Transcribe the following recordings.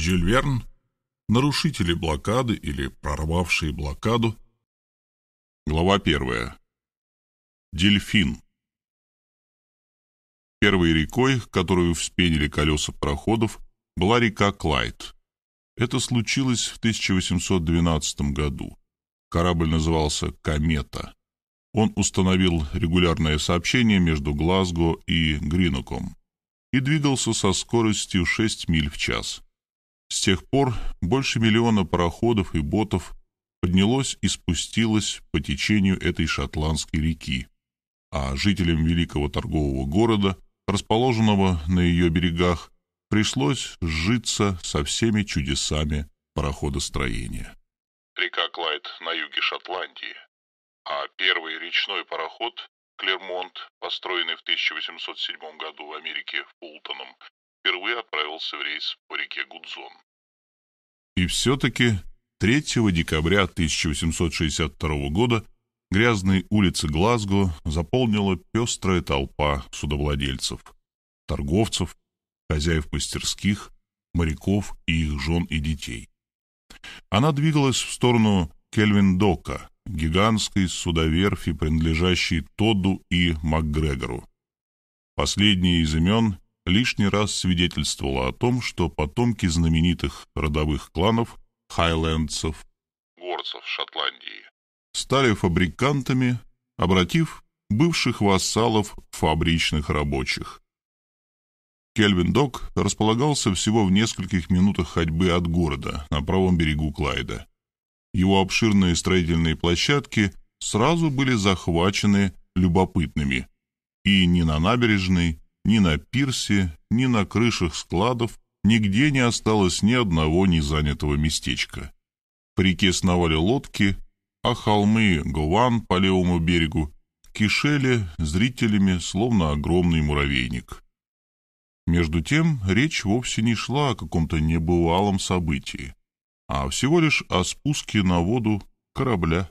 Жюль Верн, нарушители блокады или прорвавшие блокаду. Глава первая. Дельфин. Первой рекой, которую вспенили колеса пароходов, была река Клайд. Это случилось в 1812 году. Корабль назывался «Комета». Он установил регулярное сообщение между Глазго и Гриноком и двигался со скоростью 6 миль в час. С тех пор больше миллиона пароходов и ботов поднялось и спустилось по течению этой шотландской реки, а жителям великого торгового города, расположенного на ее берегах, пришлось сжиться со всеми чудесами пароходостроения. Река Клайд на юге Шотландии, а первый речной пароход Клермонт, построенный в 1807 году в Америке Фултоном, впервые отправился в рейс по реке Гудзон. И все-таки 3 декабря 1862 года грязные улицы Глазго заполнила пестрая толпа судовладельцев, торговцев, хозяев мастерских, моряков и их жен и детей. Она двигалась в сторону Кельвин-Дока, гигантской судоверфи, принадлежащей Тодду и МакГрегору. Последнее из имен лишний раз свидетельствовало о том, что потомки знаменитых родовых кланов хайлендцев, горцев Шотландии, стали фабрикантами, обратив бывших вассалов фабричных рабочих. Кельвин-Док располагался всего в нескольких минутах ходьбы от города на правом берегу Клайда. Его обширные строительные площадки сразу были захвачены любопытными, и ни на набережной, ни на пирсе, ни на крышах складов нигде не осталось ни одного незанятого местечка. По реке сновали лодки, а холмы Гован по левому берегу кишели зрителями, словно огромный муравейник. Между тем, речь вовсе не шла о каком-то небывалом событии, а всего лишь о спуске на воду корабля.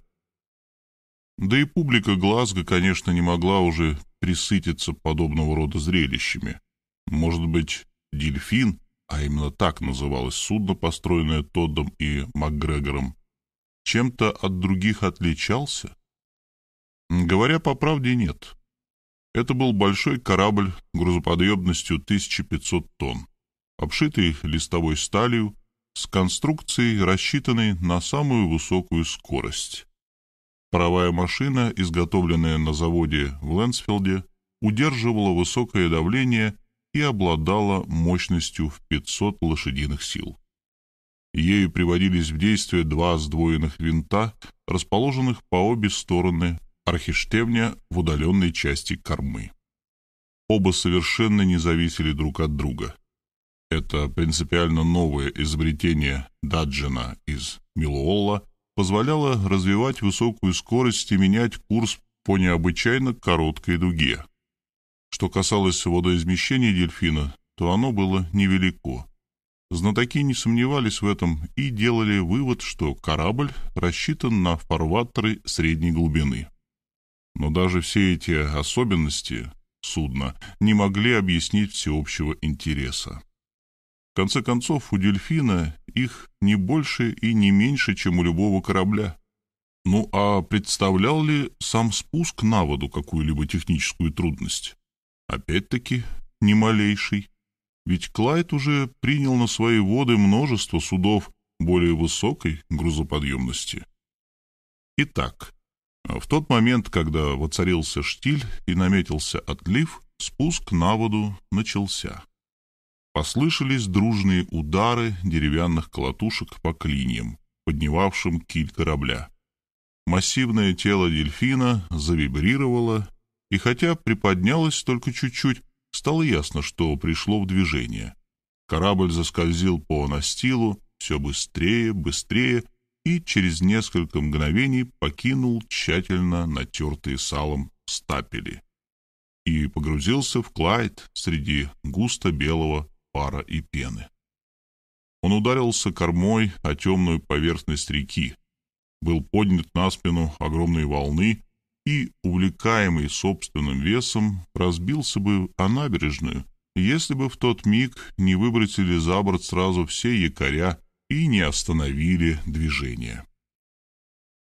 Да и публика Глазго, конечно, не могла уже присытиться подобного рода зрелищами. Может быть, дельфин, а именно так называлось судно, построенное Тоддом и МакГрегором, чем-то от других отличался? Говоря по правде, нет. Это был большой корабль грузоподъемностью 1500 тонн, обшитый листовой сталью, с конструкцией, рассчитанной на самую высокую скорость. Паровая машина, изготовленная на заводе в Лэнсфилде, удерживала высокое давление и обладала мощностью в 500 лошадиных сил. Ею приводились в действие два сдвоенных винта, расположенных по обе стороны архиштевня в удаленной части кормы. Оба совершенно не зависели друг от друга. Это принципиально новое изобретение Даджина из Милуолла позволяло развивать высокую скорость и менять курс по необычайно короткой дуге. Что касалось водоизмещения дельфина, то оно было невелико. Знатоки не сомневались в этом и делали вывод, что корабль рассчитан на фарватеры средней глубины. Но даже все эти особенности судна не могли объяснить всеобщего интереса. В конце концов, у дельфина их не больше и не меньше, чем у любого корабля. Ну а представлял ли сам спуск на воду какую-либо техническую трудность? Опять-таки, ни малейший. Ведь Клайд уже принял на свои воды множество судов более высокой грузоподъемности. Итак, в тот момент, когда воцарился штиль и наметился отлив, спуск на воду начался. Послышались дружные удары деревянных колотушек по клиньям, поднимавшим киль корабля. Массивное тело дельфина завибрировало, и хотя приподнялось только чуть-чуть, стало ясно, что пришло в движение. Корабль заскользил по настилу все быстрее, быстрее, и через несколько мгновений покинул тщательно натертые салом стапели и погрузился в Клайд среди густо белого пара и пены. Он ударился кормой о темную поверхность реки, был поднят на спину огромной волны и, увлекаемый собственным весом, разбился бы о набережную, если бы в тот миг не выбросили за борт сразу все якоря и не остановили движение.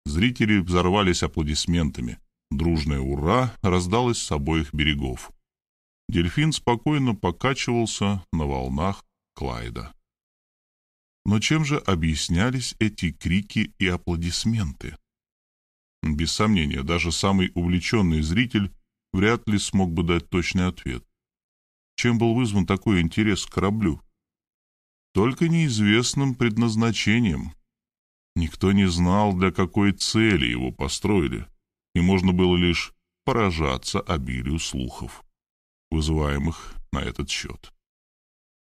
Зрители взорвались аплодисментами. Дружное «Ура!» раздалось с обоих берегов. Дельфин спокойно покачивался на волнах Клайда. Но чем же объяснялись эти крики и аплодисменты? Без сомнения, даже самый увлеченный зритель вряд ли смог бы дать точный ответ. Чем был вызван такой интерес к кораблю? Только неизвестным предназначением. Никто не знал, для какой цели его построили, и можно было лишь поражаться обилию слухов, вызываемых на этот счет.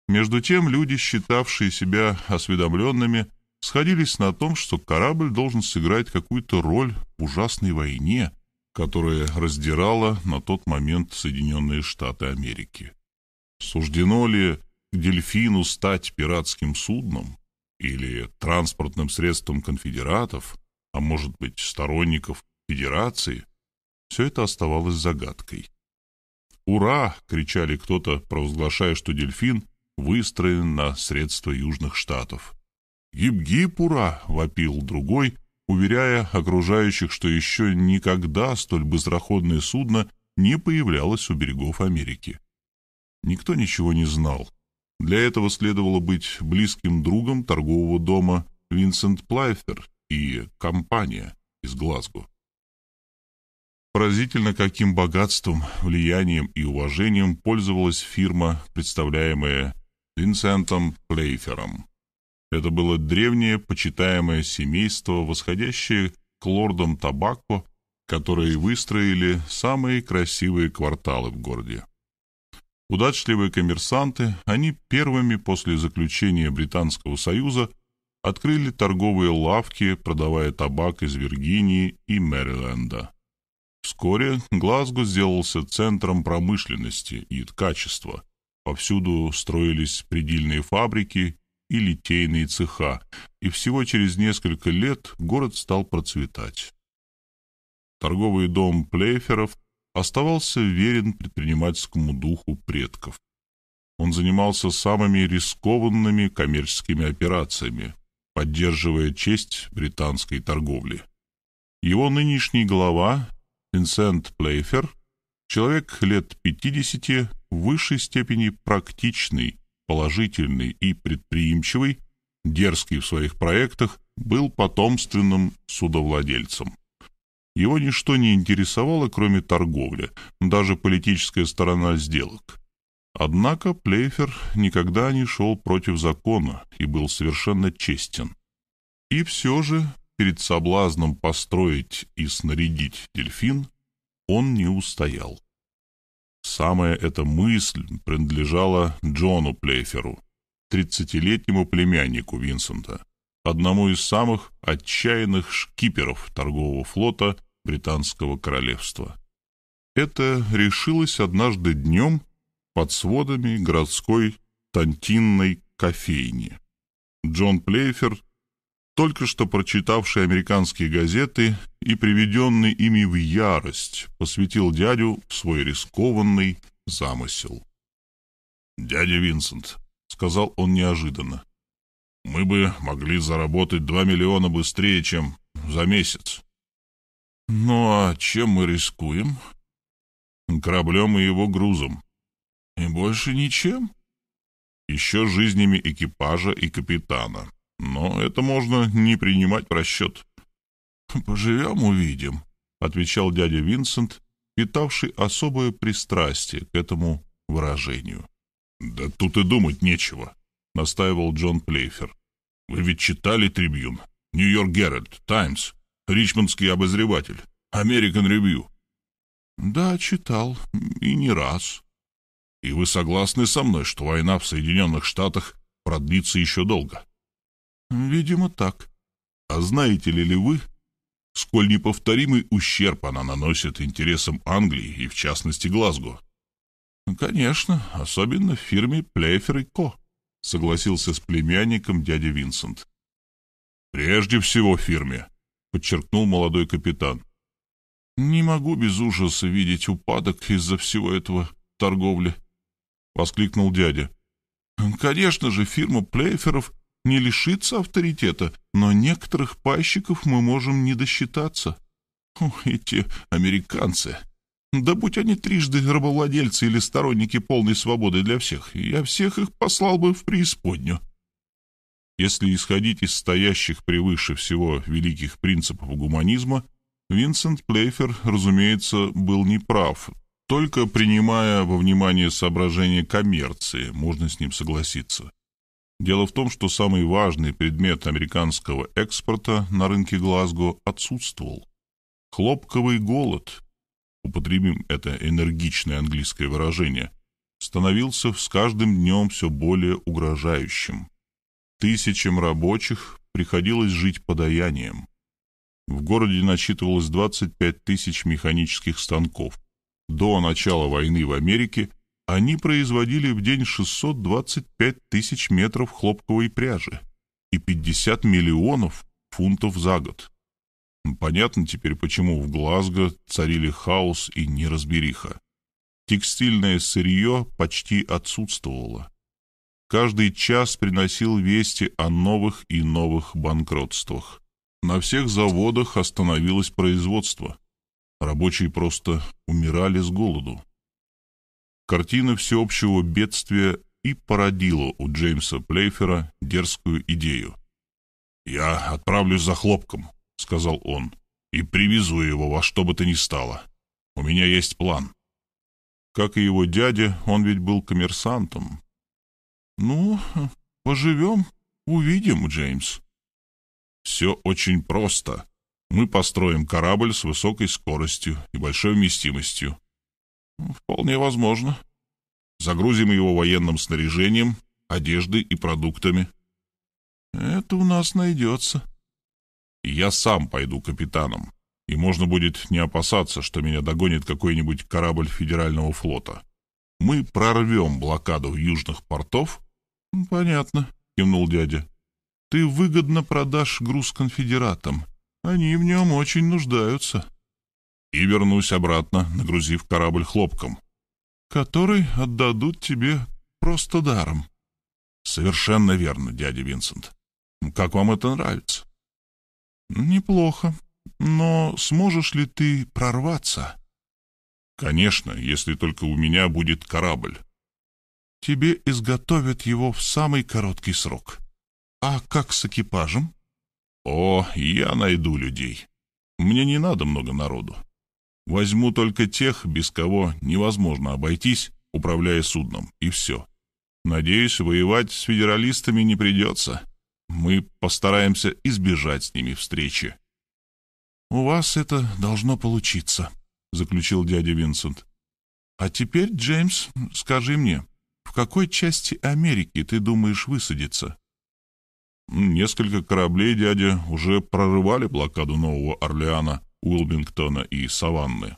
Между тем люди, считавшие себя осведомленными, сходились на том, что корабль должен сыграть какую-то роль в ужасной войне, которая раздирала на тот момент Соединенные Штаты Америки. Суждено ли дельфину стать пиратским судном или транспортным средством конфедератов, а может быть сторонников Федерации, все это оставалось загадкой. «Ура!» — кричали кто-то, провозглашая, что дельфин выстроен на средства Южных Штатов. «Гиб-гиб, ура!» — вопил другой, уверяя окружающих, что еще никогда столь быстроходное судно не появлялось у берегов Америки. Никто ничего не знал. Для этого следовало быть близким другом торгового дома Винсент Плайфер и компания из Глазго. Поразительно, каким богатством, влиянием и уважением пользовалась фирма, представляемая Винсентом Плейфером. Это было древнее, почитаемое семейство, восходящее к лордам Табако, которые выстроили самые красивые кварталы в городе. Удачливые коммерсанты, они первыми после заключения Британского Союза открыли торговые лавки, продавая табак из Виргинии и Мэриленда. Вскоре Глазго сделался центром промышленности и ткачества – Повсюду строились предельные фабрики и литейные цеха, и всего через несколько лет город стал процветать. Торговый дом Плейферов оставался верен предпринимательскому духу предков. Он занимался самыми рискованными коммерческими операциями, поддерживая честь британской торговли. Его нынешний глава, Винсент Плейфер, человек лет 50, в высшей степени практичный, положительный и предприимчивый, дерзкий в своих проектах, был потомственным судовладельцем. Его ничто не интересовало, кроме торговли, даже политическая сторона сделок. Однако Плейфер никогда не шел против закона и был совершенно честен. И все же перед соблазном построить и снарядить дельфин он не устоял. Самая эта мысль принадлежала Джону Плейферу, тридцатилетнему племяннику Винсента, одному из самых отчаянных шкиперов торгового флота Британского королевства. Это решилось однажды днем под сводами городской тантинной кофейни. Джон Плейфер только что прочитавший американские газеты и приведенный ими в ярость, посвятил дядю в свой рискованный замысел. «Дядя Винсент», — сказал он неожиданно, — «мы бы могли заработать два миллиона быстрее, чем за месяц». «Ну а чем мы рискуем?» «Кораблем и его грузом». «И больше ничем?» «Еще жизнями экипажа и капитана», но это можно не принимать в расчет. «Поживем, увидим», — отвечал дядя Винсент, питавший особое пристрастие к этому выражению. «Да тут и думать нечего», — настаивал Джон Плейфер. «Вы ведь читали «Трибьюн», «Нью-Йорк Геральд», «Таймс», «Ричмондский обозреватель», «Американ Ревью». «Да, читал, и не раз». «И вы согласны со мной, что война в Соединенных Штатах продлится еще долго?» Видимо, так. А знаете ли ли вы, сколь неповторимый ущерб она наносит интересам Англии и, в частности, Глазго? Конечно, особенно в фирме Плейфер и Ко, согласился с племянником дядя Винсент. Прежде всего фирме, подчеркнул молодой капитан. Не могу без ужаса видеть упадок из-за всего этого торговли. — воскликнул дядя. «Конечно же, фирма Плейферов не лишится авторитета, но некоторых пайщиков мы можем не досчитаться. О, эти американцы! Да будь они трижды рабовладельцы или сторонники полной свободы для всех, я всех их послал бы в преисподнюю. Если исходить из стоящих превыше всего великих принципов гуманизма, Винсент Плейфер, разумеется, был неправ. Только принимая во внимание соображения коммерции, можно с ним согласиться. Дело в том, что самый важный предмет американского экспорта на рынке Глазго отсутствовал. Хлопковый голод, употребим это энергичное английское выражение, становился с каждым днем все более угрожающим. Тысячам рабочих приходилось жить подаянием. В городе насчитывалось 25 тысяч механических станков. До начала войны в Америке они производили в день 625 тысяч метров хлопковой пряжи и 50 миллионов фунтов за год. Понятно теперь, почему в Глазго царили хаос и неразбериха. Текстильное сырье почти отсутствовало. Каждый час приносил вести о новых и новых банкротствах. На всех заводах остановилось производство. Рабочие просто умирали с голоду. Картина всеобщего бедствия и породила у Джеймса Плейфера дерзкую идею. «Я отправлюсь за хлопком», — сказал он, — «и привезу его во что бы то ни стало. У меня есть план». Как и его дядя, он ведь был коммерсантом. «Ну, поживем, увидим, Джеймс», все очень просто. Мы построим корабль с высокой скоростью и большой вместимостью. Вполне возможно. Загрузим его военным снаряжением, одеждой и продуктами. Это у нас найдется. Я сам пойду капитаном, и можно будет не опасаться, что меня догонит какой-нибудь корабль федерального флота. Мы прорвем блокаду южных портов. Понятно, кивнул дядя. Ты выгодно продашь груз конфедератам. Они в нем очень нуждаются. И вернусь обратно, нагрузив корабль хлопком. Который отдадут тебе просто даром. Совершенно верно, дядя Винсент. Как вам это нравится? Неплохо. Но сможешь ли ты прорваться? Конечно, если только у меня будет корабль. Тебе изготовят его в самый короткий срок. «А как с экипажем?» «О, я найду людей. Мне не надо много народу. Возьму только тех, без кого невозможно обойтись, управляя судном, и все. Надеюсь, воевать с федералистами не придется. Мы постараемся избежать с ними встречи». «У вас это должно получиться», — заключил дядя Винсент. «А теперь, Джеймс, скажи мне, в какой части Америки ты думаешь высадиться?» Несколько кораблей дядя уже прорывали блокаду Нового Орлеана, Уилмингтона и Саванны.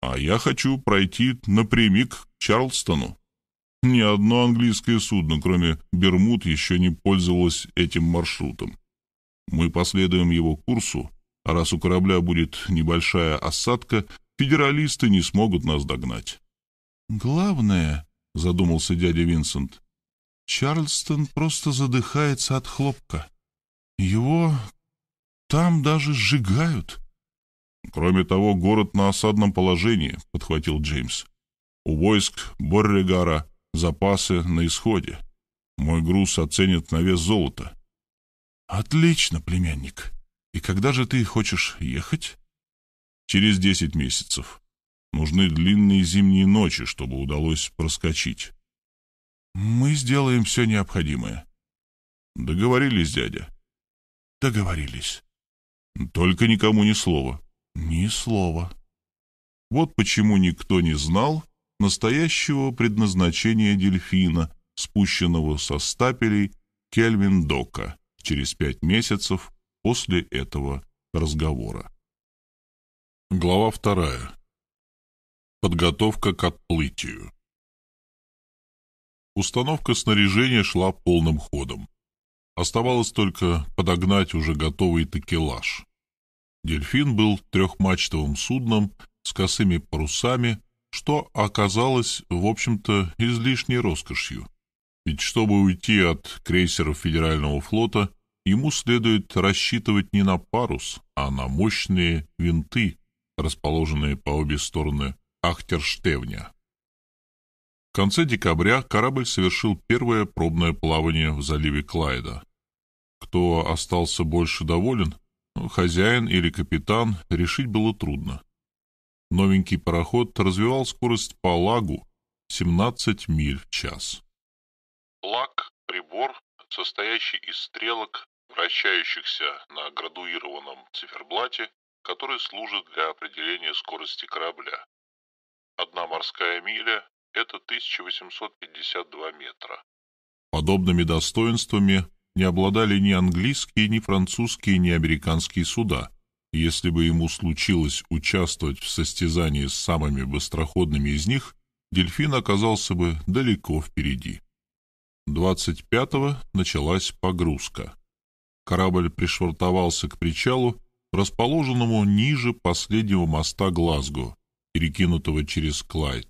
А я хочу пройти напрямик к Чарльстону. Ни одно английское судно, кроме Бермуд, еще не пользовалось этим маршрутом. Мы последуем его курсу, а раз у корабля будет небольшая осадка, федералисты не смогут нас догнать. «Главное», — задумался дядя Винсент, Чарльстон просто задыхается от хлопка. Его там даже сжигают. Кроме того, город на осадном положении, подхватил Джеймс. У войск Боррегара запасы на исходе. Мой груз оценят на вес золота. Отлично, племянник. И когда же ты хочешь ехать? Через десять месяцев. Нужны длинные зимние ночи, чтобы удалось проскочить. Мы сделаем все необходимое. Договорились, дядя? Договорились. Только никому ни слова. Ни слова. Вот почему никто не знал настоящего предназначения дельфина, спущенного со стапелей Кельвин Дока через пять месяцев после этого разговора. Глава вторая. Подготовка к отплытию. Установка снаряжения шла полным ходом. Оставалось только подогнать уже готовый такелаж. «Дельфин» был трехмачтовым судном с косыми парусами, что оказалось, в общем-то, излишней роскошью. Ведь чтобы уйти от крейсеров Федерального флота, ему следует рассчитывать не на парус, а на мощные винты, расположенные по обе стороны Ахтерштевня. В конце декабря корабль совершил первое пробное плавание в заливе Клайда. Кто остался больше доволен, хозяин или капитан, решить было трудно. Новенький пароход развивал скорость по лагу 17 миль в час. Лаг – прибор, состоящий из стрелок, вращающихся на градуированном циферблате, который служит для определения скорости корабля. Одна морская миля – это 1852 метра. Подобными достоинствами не обладали ни английские, ни французские, ни американские суда. если бы ему случилось участвовать в состязании с самыми быстроходными из них, дельфин оказался бы далеко впереди. 25-го началась погрузка. Корабль пришвартовался к причалу, расположенному ниже последнего моста Глазго, перекинутого через Клайд.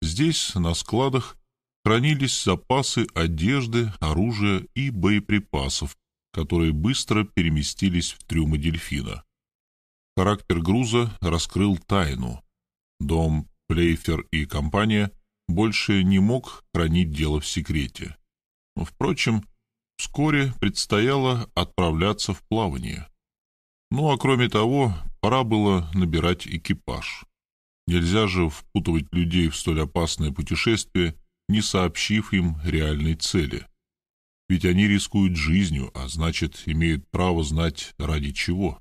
Здесь, на складах, хранились запасы одежды, оружия и боеприпасов, которые быстро переместились в трюмы дельфина. Характер груза раскрыл тайну. Дом Плейфер и компания больше не мог хранить дело в секрете. Впрочем, вскоре предстояло отправляться в плавание. Ну а кроме того, пора было набирать экипаж. Нельзя же впутывать людей в столь опасное путешествие, не сообщив им реальной цели. Ведь они рискуют жизнью, а значит, имеют право знать ради чего.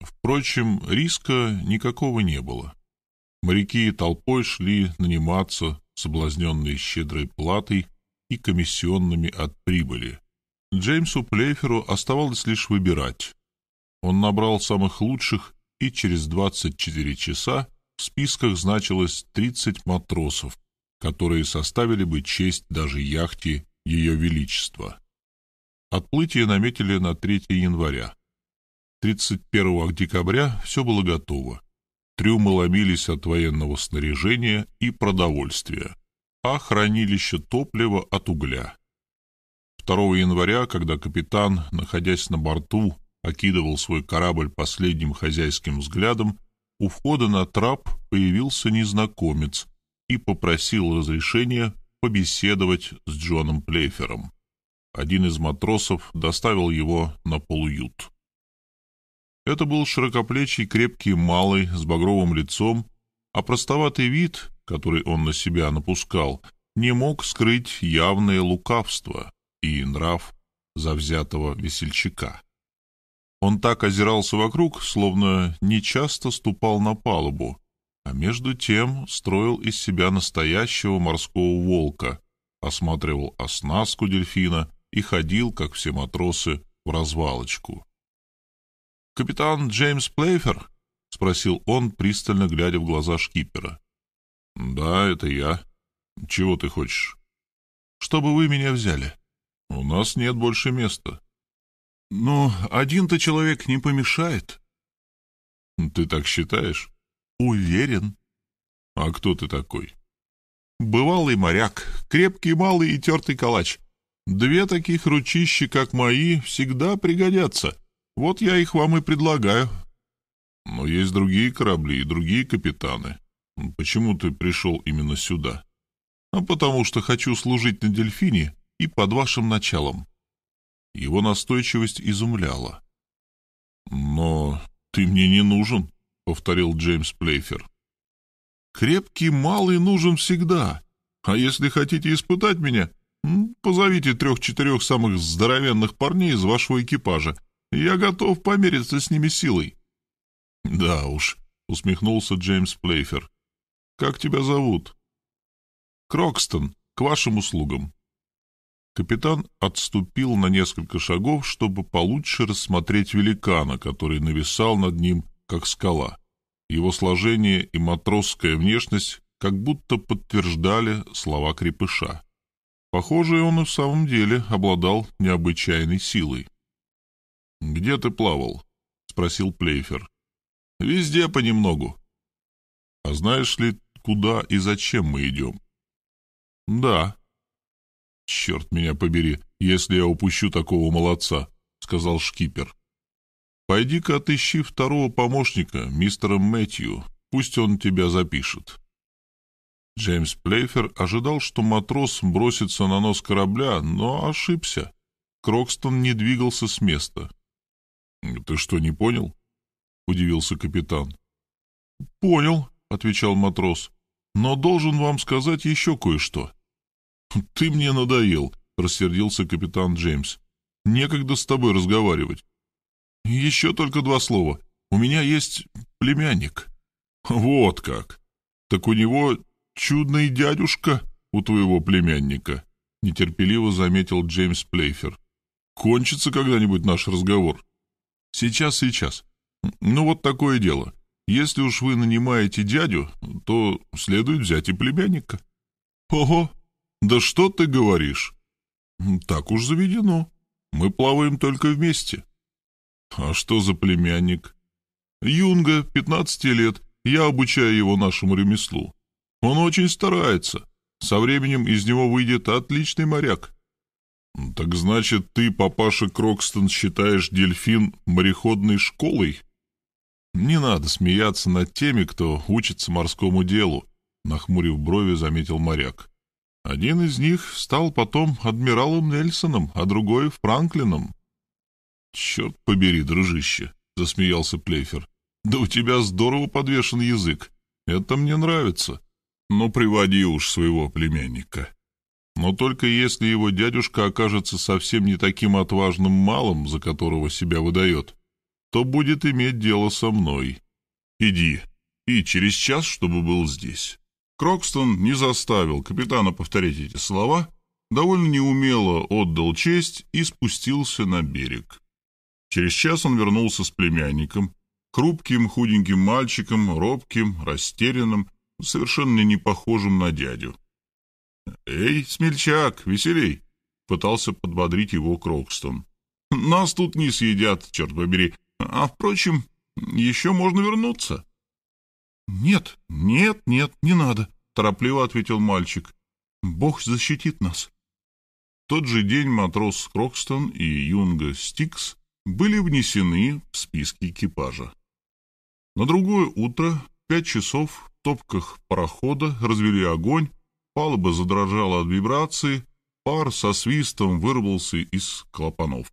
Впрочем, риска никакого не было. Моряки толпой шли наниматься, соблазненные щедрой платой и комиссионными от прибыли. Джеймсу Плейферу оставалось лишь выбирать. Он набрал самых лучших, и через 24 часа в списках значилось 30 матросов, которые составили бы честь даже яхте Ее Величества. Отплытие наметили на 3 января. 31 декабря все было готово. Трюмы ломились от военного снаряжения и продовольствия, а хранилище топлива от угля. 2 января, когда капитан, находясь на борту, окидывал свой корабль последним хозяйским взглядом, у входа на трап появился незнакомец и попросил разрешения побеседовать с Джоном Плейфером. Один из матросов доставил его на полуют. Это был широкоплечий, крепкий малый, с багровым лицом, а простоватый вид, который он на себя напускал, не мог скрыть явное лукавство и нрав завзятого весельчака. Он так озирался вокруг, словно нечасто ступал на палубу, а между тем строил из себя настоящего морского волка, осматривал оснастку дельфина и ходил, как все матросы, в развалочку. «Капитан Джеймс Плейфер?» — спросил он, пристально глядя в глаза шкипера. «Да, это я. Чего ты хочешь?» «Чтобы вы меня взяли». «У нас нет больше места». «Ну, один-то человек не помешает». «Ты так считаешь?» «Уверен». «А кто ты такой?» «Бывалый моряк, крепкий малый и тертый калач. Две таких ручищи, как мои, всегда пригодятся. Вот я их вам и предлагаю». «Но есть другие корабли и другие капитаны. Почему ты пришел именно сюда?» «А потому что хочу служить на дельфине и под вашим началом. Его настойчивость изумляла. «Но ты мне не нужен», — повторил Джеймс Плейфер. «Крепкий малый нужен всегда. А если хотите испытать меня, позовите трех-четырех самых здоровенных парней из вашего экипажа. Я готов помериться с ними силой». «Да уж», — усмехнулся Джеймс Плейфер. «Как тебя зовут?» «Крокстон, к вашим услугам». Капитан отступил на несколько шагов, чтобы получше рассмотреть великана, который нависал над ним, как скала. Его сложение и матросская внешность как будто подтверждали слова крепыша. Похоже, он и в самом деле обладал необычайной силой. «Где ты плавал?» — спросил Плейфер. «Везде понемногу». «А знаешь ли, куда и зачем мы идем. Да. Черт меня побери, если я упущу такого молодца, сказал шкипер. Пойди-ка отыщи второго помощника, мистера Мэтью, пусть он тебя запишет. Джеймс Плейфер ожидал, что матрос бросится на нос корабля, но ошибся. Крокстон не двигался с места. «Ты что, не понял?» — удивился капитан. «Понял», — отвечал матрос, — «но должен вам сказать еще кое-что». «Ты мне надоел», — рассердился капитан Джеймс. «Некогда с тобой разговаривать». «Еще только два слова. У меня есть племянник». «Вот как! Так у него чудный дядюшка у твоего племянника», — нетерпеливо заметил Джеймс Плейфер. «Кончится когда-нибудь наш разговор?» «Сейчас, сейчас. Ну вот такое дело. Если уж вы нанимаете дядю, то следует взять и племянника. Ого, да что ты говоришь? Так уж заведено. Мы плаваем только вместе. А что за племянник? Юнга, 15 лет. Я обучаю его нашему ремеслу. Он очень старается. Со временем из него выйдет отличный моряк. Так значит, ты, папаша Крокстон, считаешь дельфин мореходной школой? Не надо смеяться над теми, кто учится морскому делу, нахмурив брови, заметил моряк. Один из них стал потом адмиралом Нельсоном, а другой — Франклином. «Черт побери, дружище!» — засмеялся Плейфер. «Да у тебя здорово подвешен язык. Это мне нравится. Но приводи уж своего племянника. Но только если его дядюшка окажется совсем не таким отважным малым, за которого себя выдает, то будет иметь дело со мной. Иди, и через час, чтобы был здесь». Крокстон не заставил капитана повторять эти слова, довольно неумело отдал честь и спустился на берег. Через час он вернулся с племянником, хрупким худеньким мальчиком, робким, растерянным, совершенно не похожим на дядю. «Эй, смельчак, веселей!» — пытался подбодрить его Крокстон. «Нас тут не съедят, черт побери, а, впрочем, еще можно вернуться». «Нет, нет, нет, не надо», — торопливо ответил мальчик. «Бог защитит нас». В тот же день матрос Крокстон и Юнга Стикс были внесены в списки экипажа. На другое утро, в пять часов, в топках парохода развели огонь, палуба задрожала от вибрации, пар со свистом вырвался из клапанов.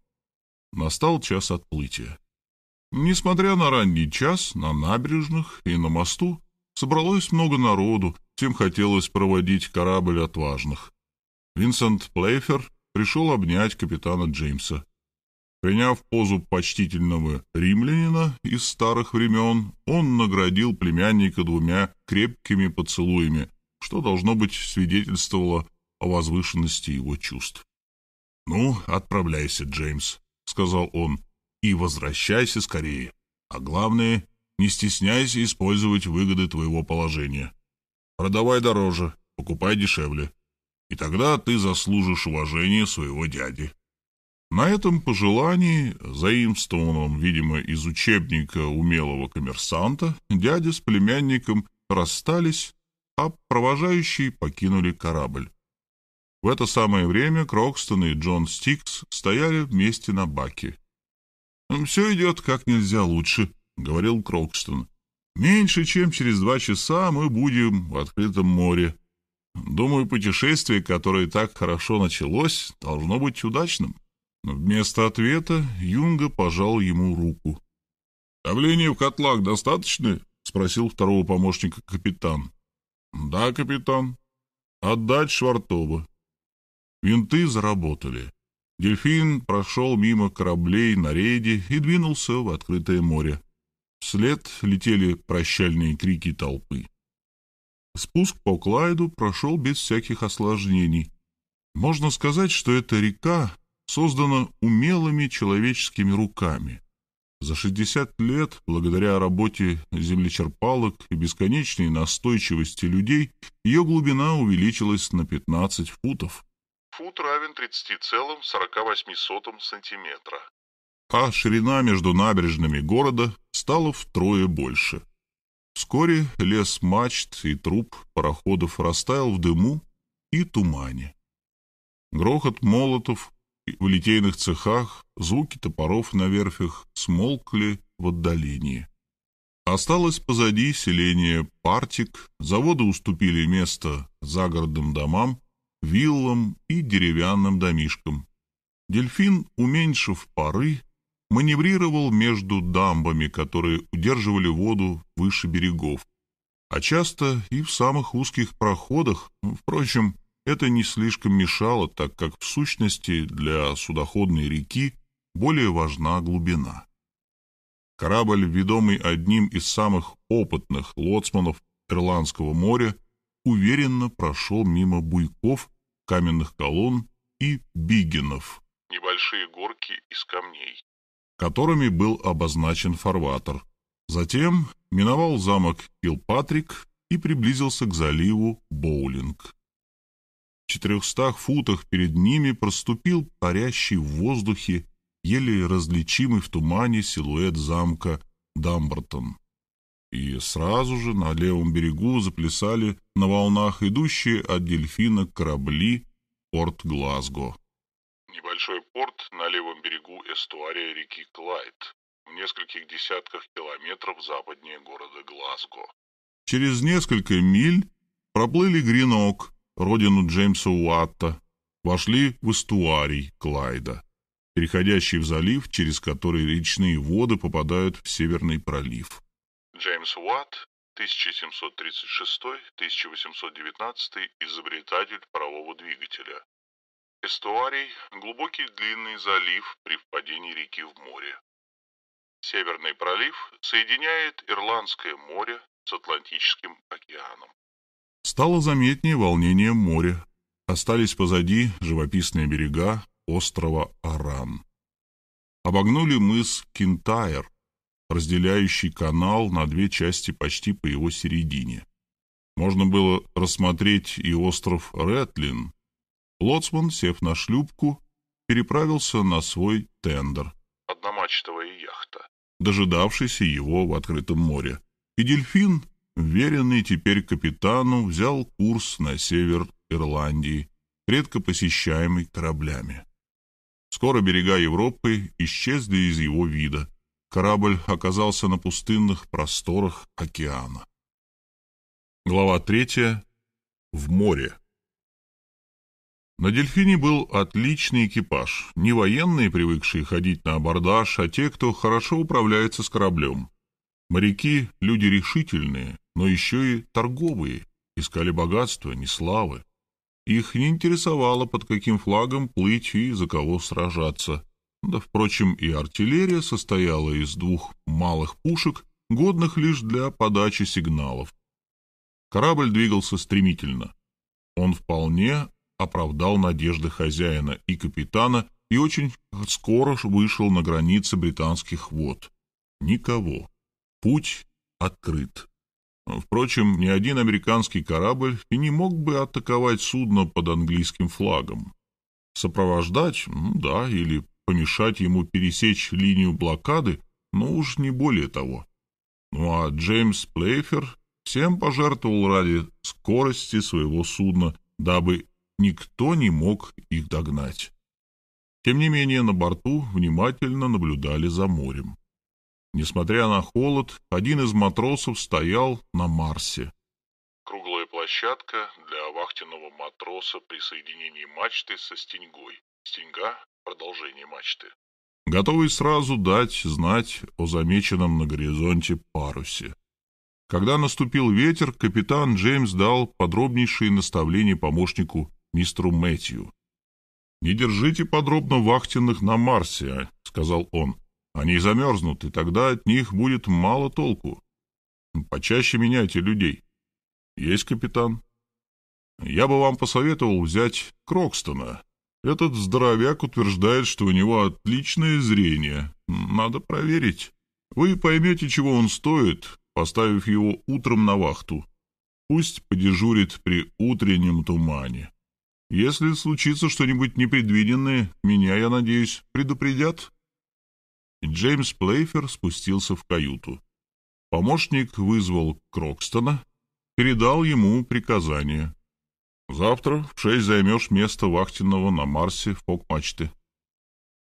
Настал час отплытия. Несмотря на ранний час, на набережных и на мосту собралось много народу, всем хотелось проводить корабль отважных. Винсент Плейфер пришел обнять капитана Джеймса. Приняв позу почтительного римлянина из старых времен, он наградил племянника двумя крепкими поцелуями, что, должно быть, свидетельствовало о возвышенности его чувств. «Ну, отправляйся, Джеймс», — сказал он, и возвращайся скорее. А главное, не стесняйся использовать выгоды твоего положения. Продавай дороже, покупай дешевле. И тогда ты заслужишь уважение своего дяди. На этом пожелании, заимствованном, видимо, из учебника умелого коммерсанта, дядя с племянником расстались, а провожающие покинули корабль. В это самое время Крокстон и Джон Стикс стояли вместе на баке. «Все идет как нельзя лучше», — говорил Крокстон. «Меньше чем через два часа мы будем в открытом море. Думаю, путешествие, которое так хорошо началось, должно быть удачным». Вместо ответа Юнга пожал ему руку. «Давление в котлах достаточно?» — спросил второго помощника капитан. «Да, капитан. Отдать Швартова». Винты заработали. Дельфин прошел мимо кораблей на рейде и двинулся в открытое море. Вслед летели прощальные крики толпы. Спуск по Клайду прошел без всяких осложнений. Можно сказать, что эта река создана умелыми человеческими руками. За 60 лет, благодаря работе землечерпалок и бесконечной настойчивости людей, ее глубина увеличилась на 15 футов фут равен 30,48 сантиметра. А ширина между набережными города стала втрое больше. Вскоре лес мачт и труп пароходов растаял в дыму и тумане. Грохот молотов в литейных цехах, звуки топоров на верфях смолкли в отдалении. Осталось позади селение Партик, заводы уступили место загородным домам, виллам и деревянным домишкам. Дельфин, уменьшив пары, маневрировал между дамбами, которые удерживали воду выше берегов, а часто и в самых узких проходах. Впрочем, это не слишком мешало, так как в сущности для судоходной реки более важна глубина. Корабль, ведомый одним из самых опытных лоцманов Ирландского моря, уверенно прошел мимо буйков, каменных колонн и бигенов, небольшие горки из камней, которыми был обозначен фарватер. Затем миновал замок Килпатрик и приблизился к заливу Боулинг. В четырехстах футах перед ними проступил парящий в воздухе, еле различимый в тумане силуэт замка Дамбертон. И сразу же на левом берегу заплясали на волнах идущие от дельфина корабли порт Глазго. Небольшой порт на левом берегу эстуария реки Клайд, в нескольких десятках километров западнее города Глазго. Через несколько миль проплыли Гринок, родину Джеймса Уатта, вошли в эстуарий Клайда, переходящий в залив, через который речные воды попадают в Северный пролив. Джеймс Уатт, 1736-1819, изобретатель парового двигателя, Эстуарий – глубокий длинный залив при впадении реки в море. Северный пролив соединяет Ирландское море с Атлантическим океаном. Стало заметнее волнение моря. Остались позади живописные берега острова Аран. Обогнули мыс Кинтайр, разделяющий канал на две части почти по его середине. Можно было рассмотреть и остров Ретлин, Лоцман, сев на шлюпку, переправился на свой тендер. Одномачтовая яхта. Дожидавшийся его в открытом море. И дельфин, веренный теперь капитану, взял курс на север Ирландии, редко посещаемый кораблями. Скоро берега Европы исчезли из его вида. Корабль оказался на пустынных просторах океана. Глава третья. В море. На «Дельфине» был отличный экипаж. Не военные, привыкшие ходить на абордаж, а те, кто хорошо управляется с кораблем. Моряки — люди решительные, но еще и торговые, искали богатства, не славы. Их не интересовало, под каким флагом плыть и за кого сражаться. Да, впрочем, и артиллерия состояла из двух малых пушек, годных лишь для подачи сигналов. Корабль двигался стремительно. Он вполне оправдал надежды хозяина и капитана и очень скоро вышел на границы британских вод. Никого. Путь открыт. Впрочем, ни один американский корабль и не мог бы атаковать судно под английским флагом. Сопровождать, ну да, или помешать ему пересечь линию блокады, но уж не более того. Ну а Джеймс Плейфер всем пожертвовал ради скорости своего судна, дабы Никто не мог их догнать. Тем не менее, на борту внимательно наблюдали за морем. Несмотря на холод, один из матросов стоял на Марсе. Круглая площадка для вахтенного матроса при соединении мачты со стеньгой. Стеньга — продолжение мачты. Готовый сразу дать знать о замеченном на горизонте парусе. Когда наступил ветер, капитан Джеймс дал подробнейшие наставления помощнику мистеру Мэтью. «Не держите подробно вахтенных на Марсе», — сказал он. «Они замерзнут, и тогда от них будет мало толку. Почаще меняйте людей». «Есть, капитан». «Я бы вам посоветовал взять Крокстона. Этот здоровяк утверждает, что у него отличное зрение. Надо проверить. Вы поймете, чего он стоит, поставив его утром на вахту. Пусть подежурит при утреннем тумане». Если случится что-нибудь непредвиденное, меня, я надеюсь, предупредят. Джеймс Плейфер спустился в каюту. Помощник вызвал Крокстона, передал ему приказание. «Завтра в шесть займешь место вахтенного на Марсе фок-мачты».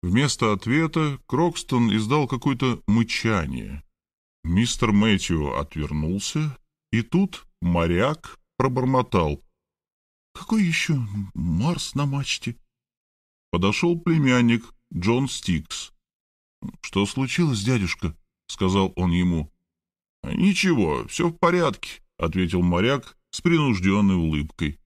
Вместо ответа Крокстон издал какое-то мычание. Мистер Мэтью отвернулся, и тут моряк пробормотал. «Какой еще Марс на мачте?» Подошел племянник Джон Стикс. «Что случилось, дядюшка?» — сказал он ему. «Ничего, все в порядке», — ответил моряк с принужденной улыбкой.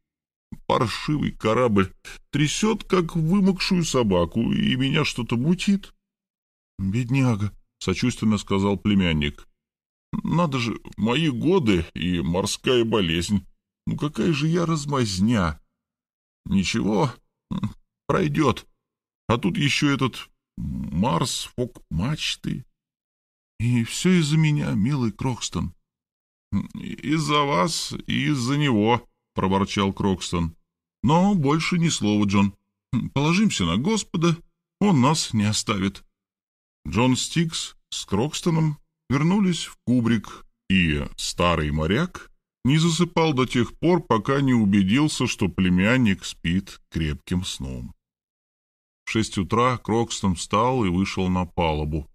«Паршивый корабль трясет, как вымокшую собаку, и меня что-то мутит». «Бедняга», — сочувственно сказал племянник. «Надо же, мои годы и морская болезнь. Ну какая же я размазня!» «Ничего, пройдет. А тут еще этот Марс фок-мачты. И все из-за меня, милый Крокстон. Из-за вас и из-за него, проворчал Крокстон. Но больше ни слова, Джон. Положимся на Господа, он нас не оставит. Джон Стикс с Крокстоном вернулись в кубрик, и старый моряк не засыпал до тех пор, пока не убедился, что племянник спит крепким сном. В шесть утра Крокстон встал и вышел на палубу.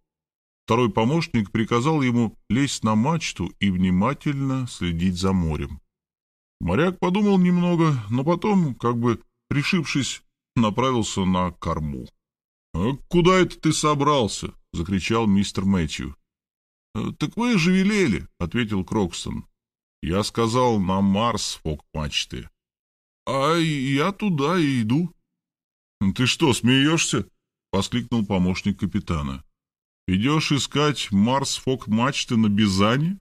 Второй помощник приказал ему лезть на мачту и внимательно следить за морем. Моряк подумал немного, но потом, как бы решившись, направился на корму. «А «Куда это ты собрался?» — закричал мистер Мэтью. «Э, «Так вы же велели», — ответил Крокстон. «Я сказал на Марс, фок мачты». «А я туда и иду», «Ты что, смеешься?» — воскликнул помощник капитана. «Идешь искать Марс-фок-мачты на Бизане?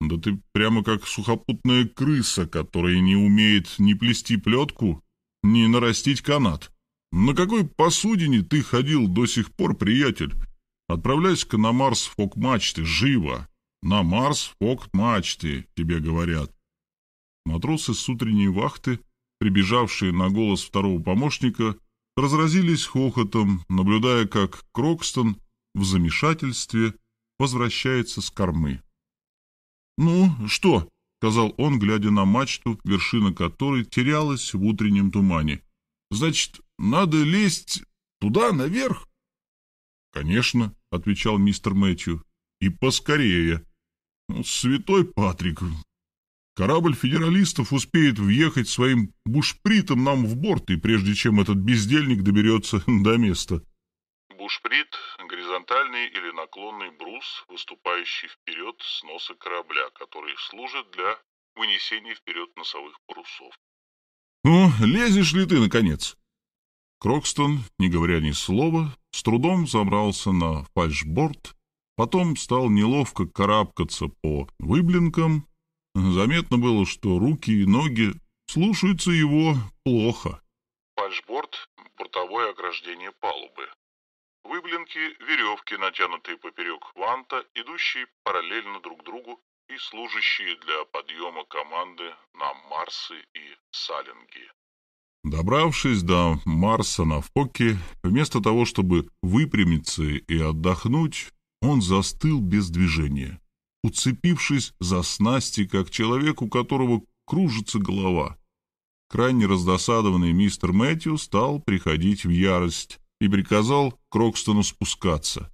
Да ты прямо как сухопутная крыса, которая не умеет ни плести плетку, ни нарастить канат. На какой посудине ты ходил до сих пор, приятель? Отправляйся-ка на Марс-фок-мачты, живо! На Марс-фок-мачты, тебе говорят». Матросы с утренней вахты, прибежавшие на голос второго помощника, — разразились хохотом, наблюдая, как Крокстон в замешательстве возвращается с кормы. «Ну, что?» — сказал он, глядя на мачту, вершина которой терялась в утреннем тумане. «Значит, надо лезть туда, наверх?» «Конечно», — отвечал мистер Мэтью, — «и поскорее». «Святой Патрик, Корабль федералистов успеет въехать своим бушпритом нам в борт, и прежде чем этот бездельник доберется до места. Бушприт – горизонтальный или наклонный брус, выступающий вперед с носа корабля, который служит для вынесения вперед носовых парусов. «Ну, лезешь ли ты, наконец?» Крокстон, не говоря ни слова, с трудом забрался на фальшборд, потом стал неловко карабкаться по выблинкам, Заметно было, что руки и ноги слушаются его плохо. Фальшборд – бортовое ограждение палубы. Выблинки – веревки, натянутые поперек ванта, идущие параллельно друг другу и служащие для подъема команды на Марсы и Салинги. Добравшись до Марса на Фоке, вместо того, чтобы выпрямиться и отдохнуть, он застыл без движения уцепившись за снасти, как человек, у которого кружится голова. Крайне раздосадованный мистер Мэтью стал приходить в ярость и приказал Крокстону спускаться.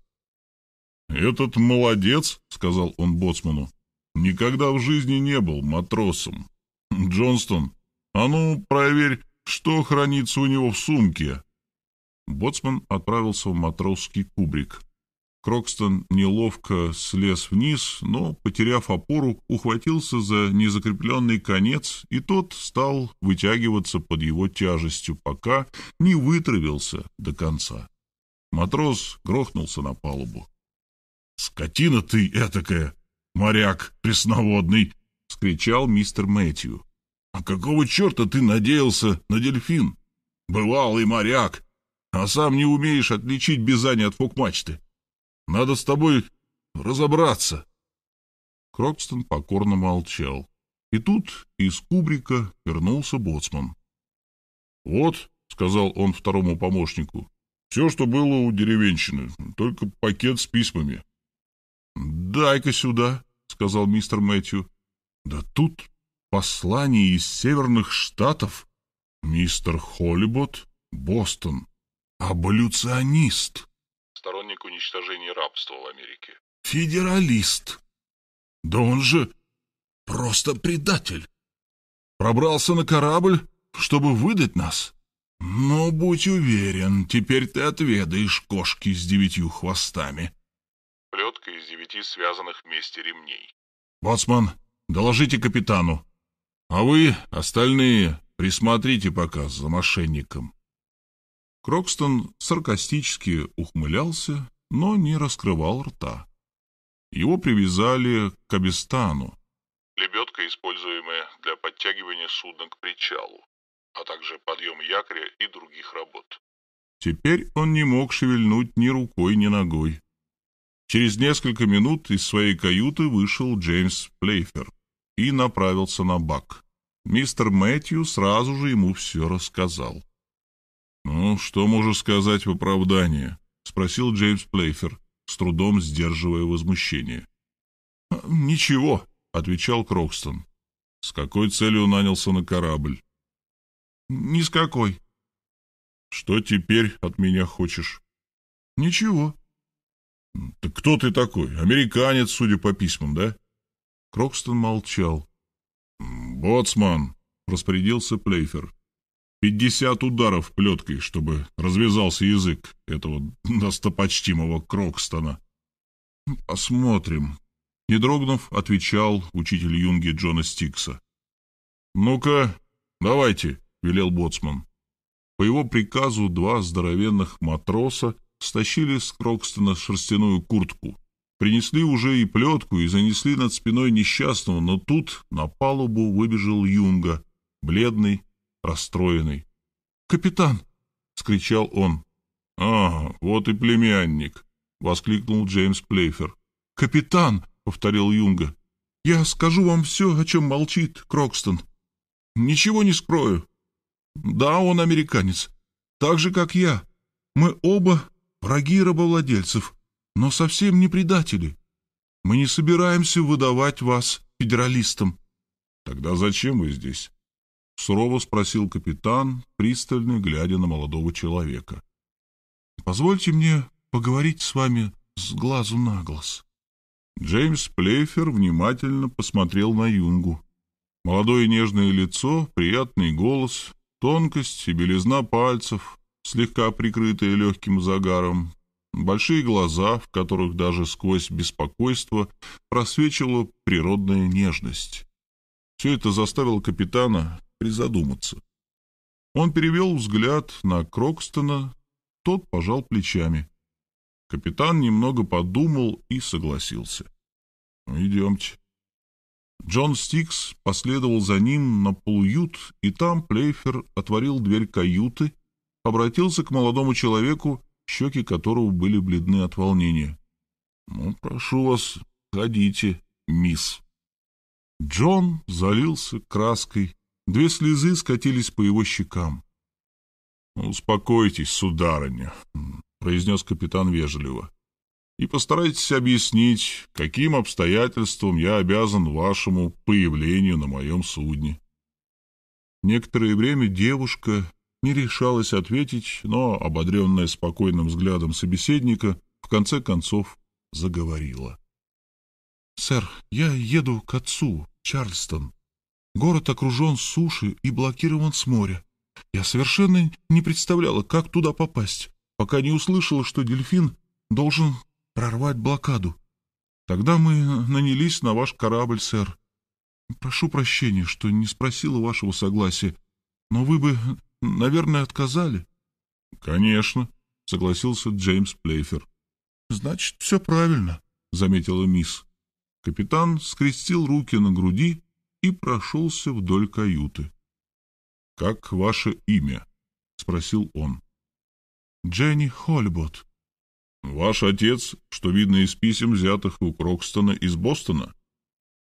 «Этот молодец», — сказал он боцману, — «никогда в жизни не был матросом. Джонстон, а ну, проверь, что хранится у него в сумке». Боцман отправился в матросский кубрик. Крокстон неловко слез вниз, но, потеряв опору, ухватился за незакрепленный конец, и тот стал вытягиваться под его тяжестью, пока не вытравился до конца. Матрос грохнулся на палубу. «Скотина ты этакая, моряк пресноводный!» — скричал мистер Мэтью. «А какого черта ты надеялся на дельфин? Бывалый моряк, а сам не умеешь отличить бизань от фокмачты. Надо с тобой разобраться. Крокстон покорно молчал. И тут из кубрика вернулся боцман. «Вот», — сказал он второму помощнику, — «все, что было у деревенщины, только пакет с письмами». «Дай-ка сюда», — сказал мистер Мэтью. «Да тут послание из северных штатов. Мистер Холлибот, Бостон, аболюционист». Сторонник уничтожения рабства в Америке. «Федералист. Да он же просто предатель. Пробрался на корабль, чтобы выдать нас. Но будь уверен, теперь ты отведаешь кошки с девятью хвостами». Плетка из девяти связанных вместе ремней. «Боцман, доложите капитану. А вы, остальные, присмотрите пока за мошенником». Крокстон саркастически ухмылялся, но не раскрывал рта. Его привязали к Абистану. Лебедка, используемая для подтягивания судна к причалу, а также подъем якоря и других работ. Теперь он не мог шевельнуть ни рукой, ни ногой. Через несколько минут из своей каюты вышел Джеймс Плейфер и направился на бак. Мистер Мэтью сразу же ему все рассказал. «Ну, что можешь сказать в оправдание?» — спросил Джеймс Плейфер, с трудом сдерживая возмущение. «Ничего», — отвечал Крокстон. «С какой целью нанялся на корабль?» «Ни с какой». «Что теперь от меня хочешь?» «Ничего», «Так кто ты такой? Американец, судя по письмам, да?» Крокстон молчал. «Боцман», — распорядился Плейфер. «Пятьдесят ударов плеткой, чтобы развязался язык этого достопочтимого Крокстона». «Посмотрим», — не дрогнув, отвечал учитель юнги Джона Стикса. «Ну-ка, давайте», — велел Боцман. По его приказу два здоровенных матроса стащили с Крокстона шерстяную куртку. Принесли уже и плетку и занесли над спиной несчастного, но тут на палубу выбежал Юнга, бледный, расстроенный. «Капитан!» — скричал он. «А, вот и племянник!» — воскликнул Джеймс Плейфер. «Капитан!» — повторил Юнга. «Я скажу вам все, о чем молчит Крокстон. Ничего не скрою. Да, он американец, так же, как я. Мы оба враги рабовладельцев, но совсем не предатели. Мы не собираемся выдавать вас федералистам. Тогда зачем вы здесь? Сурово спросил капитан, пристально глядя на молодого человека. Позвольте мне поговорить с вами с глазу на глаз. Джеймс Плейфер внимательно посмотрел на Юнгу. Молодое нежное лицо, приятный голос, тонкость и белизна пальцев, слегка прикрытые легким загаром, большие глаза, в которых даже сквозь беспокойство просвечивала природная нежность. Все это заставило капитана призадуматься. Он перевел взгляд на Крокстона, тот пожал плечами. Капитан немного подумал и согласился. «Идемте». Джон Стикс последовал за ним на полуют, и там Плейфер отворил дверь каюты обратился к молодому человеку, щеки которого были бледны от волнения. «Ну, прошу вас, ходите, мисс». Джон залился краской, две слезы скатились по его щекам. «Успокойтесь, сударыня», — произнес капитан вежливо, «и постарайтесь объяснить, каким обстоятельством я обязан вашему появлению на моем судне». Некоторое время девушка не решалась ответить, но, ободренная спокойным взглядом собеседника, в конце концов заговорила. «Сэр, я еду к отцу, Чарльстон. Город окружен суши и блокирован с моря. Я совершенно не представляла, как туда попасть, пока не услышала, что дельфин должен прорвать блокаду. Тогда мы нанялись на ваш корабль, сэр. Прошу прощения, что не спросила вашего согласия, но вы бы Наверное, отказали. Конечно, согласился Джеймс Плейфер. Значит, все правильно, заметила мисс. Капитан скрестил руки на груди и прошелся вдоль каюты. Как ваше имя? спросил он. Дженни Холлибот. Ваш отец, что видно из писем, взятых у Крокстона из Бостона?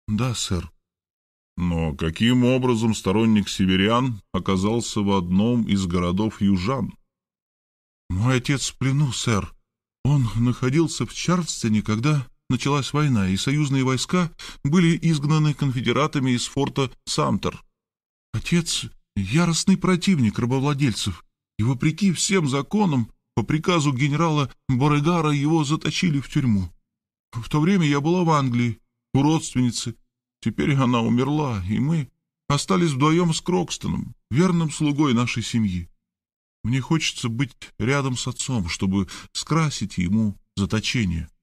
Да, сэр. Но каким образом сторонник северян оказался в одном из городов южан? Мой отец в плену, сэр. Он находился в Чарльстоне, когда началась война, и союзные войска были изгнаны конфедератами из форта Самтер. Отец — яростный противник рабовладельцев, и, вопреки всем законам, по приказу генерала Борегара его заточили в тюрьму. В то время я была в Англии, у родственницы. Теперь она умерла, и мы остались вдвоем с Крокстоном, верным слугой нашей семьи. Мне хочется быть рядом с отцом, чтобы скрасить ему заточение. —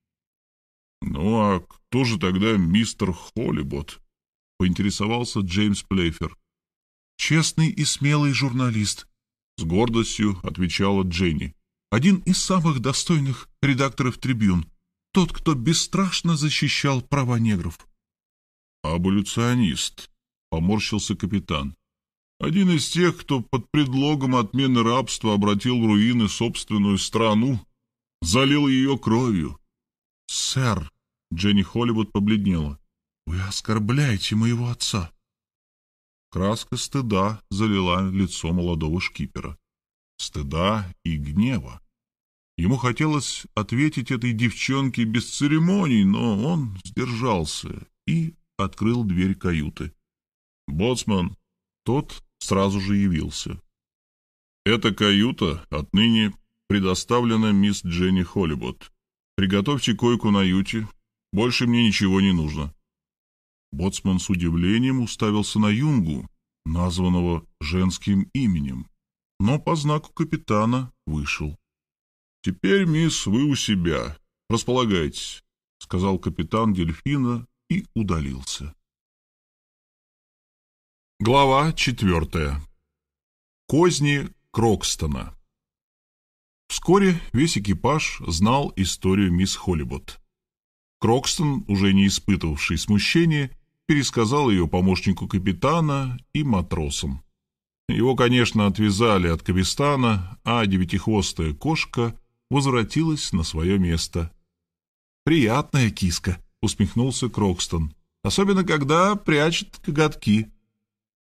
Ну а кто же тогда мистер Холлибот? — поинтересовался Джеймс Плейфер. — Честный и смелый журналист, — с гордостью отвечала Дженни. — Один из самых достойных редакторов «Трибюн». Тот, кто бесстрашно защищал права негров. — Аболюционист, — поморщился капитан. Один из тех, кто под предлогом отмены рабства обратил в руины собственную страну, залил ее кровью. — Сэр, — Дженни Холливуд побледнела, — вы оскорбляете моего отца. Краска стыда залила лицо молодого шкипера. Стыда и гнева. Ему хотелось ответить этой девчонке без церемоний, но он сдержался и открыл дверь каюты. «Боцман!» Тот сразу же явился. «Эта каюта отныне предоставлена мисс Дженни Холлибот. Приготовьте койку на юте. Больше мне ничего не нужно». Боцман с удивлением уставился на Юнгу, названного женским именем, но по знаку капитана вышел. «Теперь, мисс, вы у себя. Располагайтесь», — сказал капитан дельфина и удалился. Глава четвертая. Козни Крокстона. Вскоре весь экипаж знал историю мисс Холлибот. Крокстон, уже не испытывавший смущения, пересказал ее помощнику капитана и матросам. Его, конечно, отвязали от капистана, а девятихвостая кошка возвратилась на свое место. «Приятная киска», — усмехнулся Крокстон, «особенно когда прячет коготки».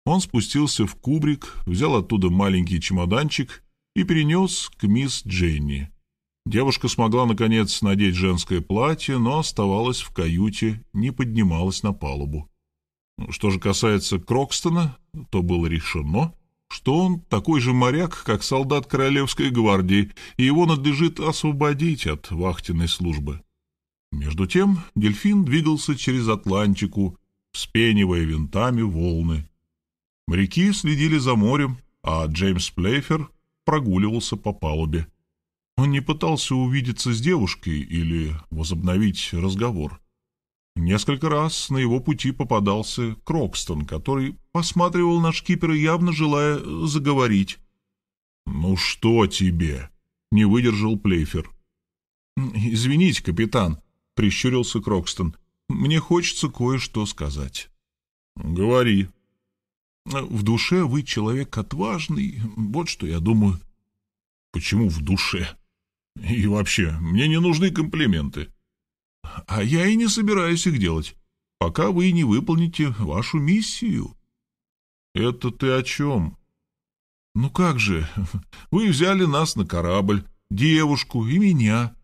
Он спустился в кубрик, взял оттуда маленький чемоданчик и перенес к мисс Дженни. Девушка смогла, наконец, надеть женское платье, но оставалась в каюте, не поднималась на палубу. Что же касается Крокстона, то было решено, что он такой же моряк, как солдат Королевской гвардии, и его надлежит освободить от вахтенной службы. Между тем дельфин двигался через Атлантику, вспенивая винтами волны. Моряки следили за морем, а Джеймс Плейфер прогуливался по палубе. Он не пытался увидеться с девушкой или возобновить разговор. Несколько раз на его пути попадался Крокстон, который посматривал на шкипера, явно желая заговорить. «Ну что тебе?» — не выдержал Плейфер. «Извините, капитан», — прищурился Крокстон. «Мне хочется кое-что сказать». «Говори», в душе вы человек отважный, вот что я думаю. Почему в душе? И вообще, мне не нужны комплименты. А я и не собираюсь их делать, пока вы не выполните вашу миссию. Это ты о чем? Ну как же, вы взяли нас на корабль, девушку и меня.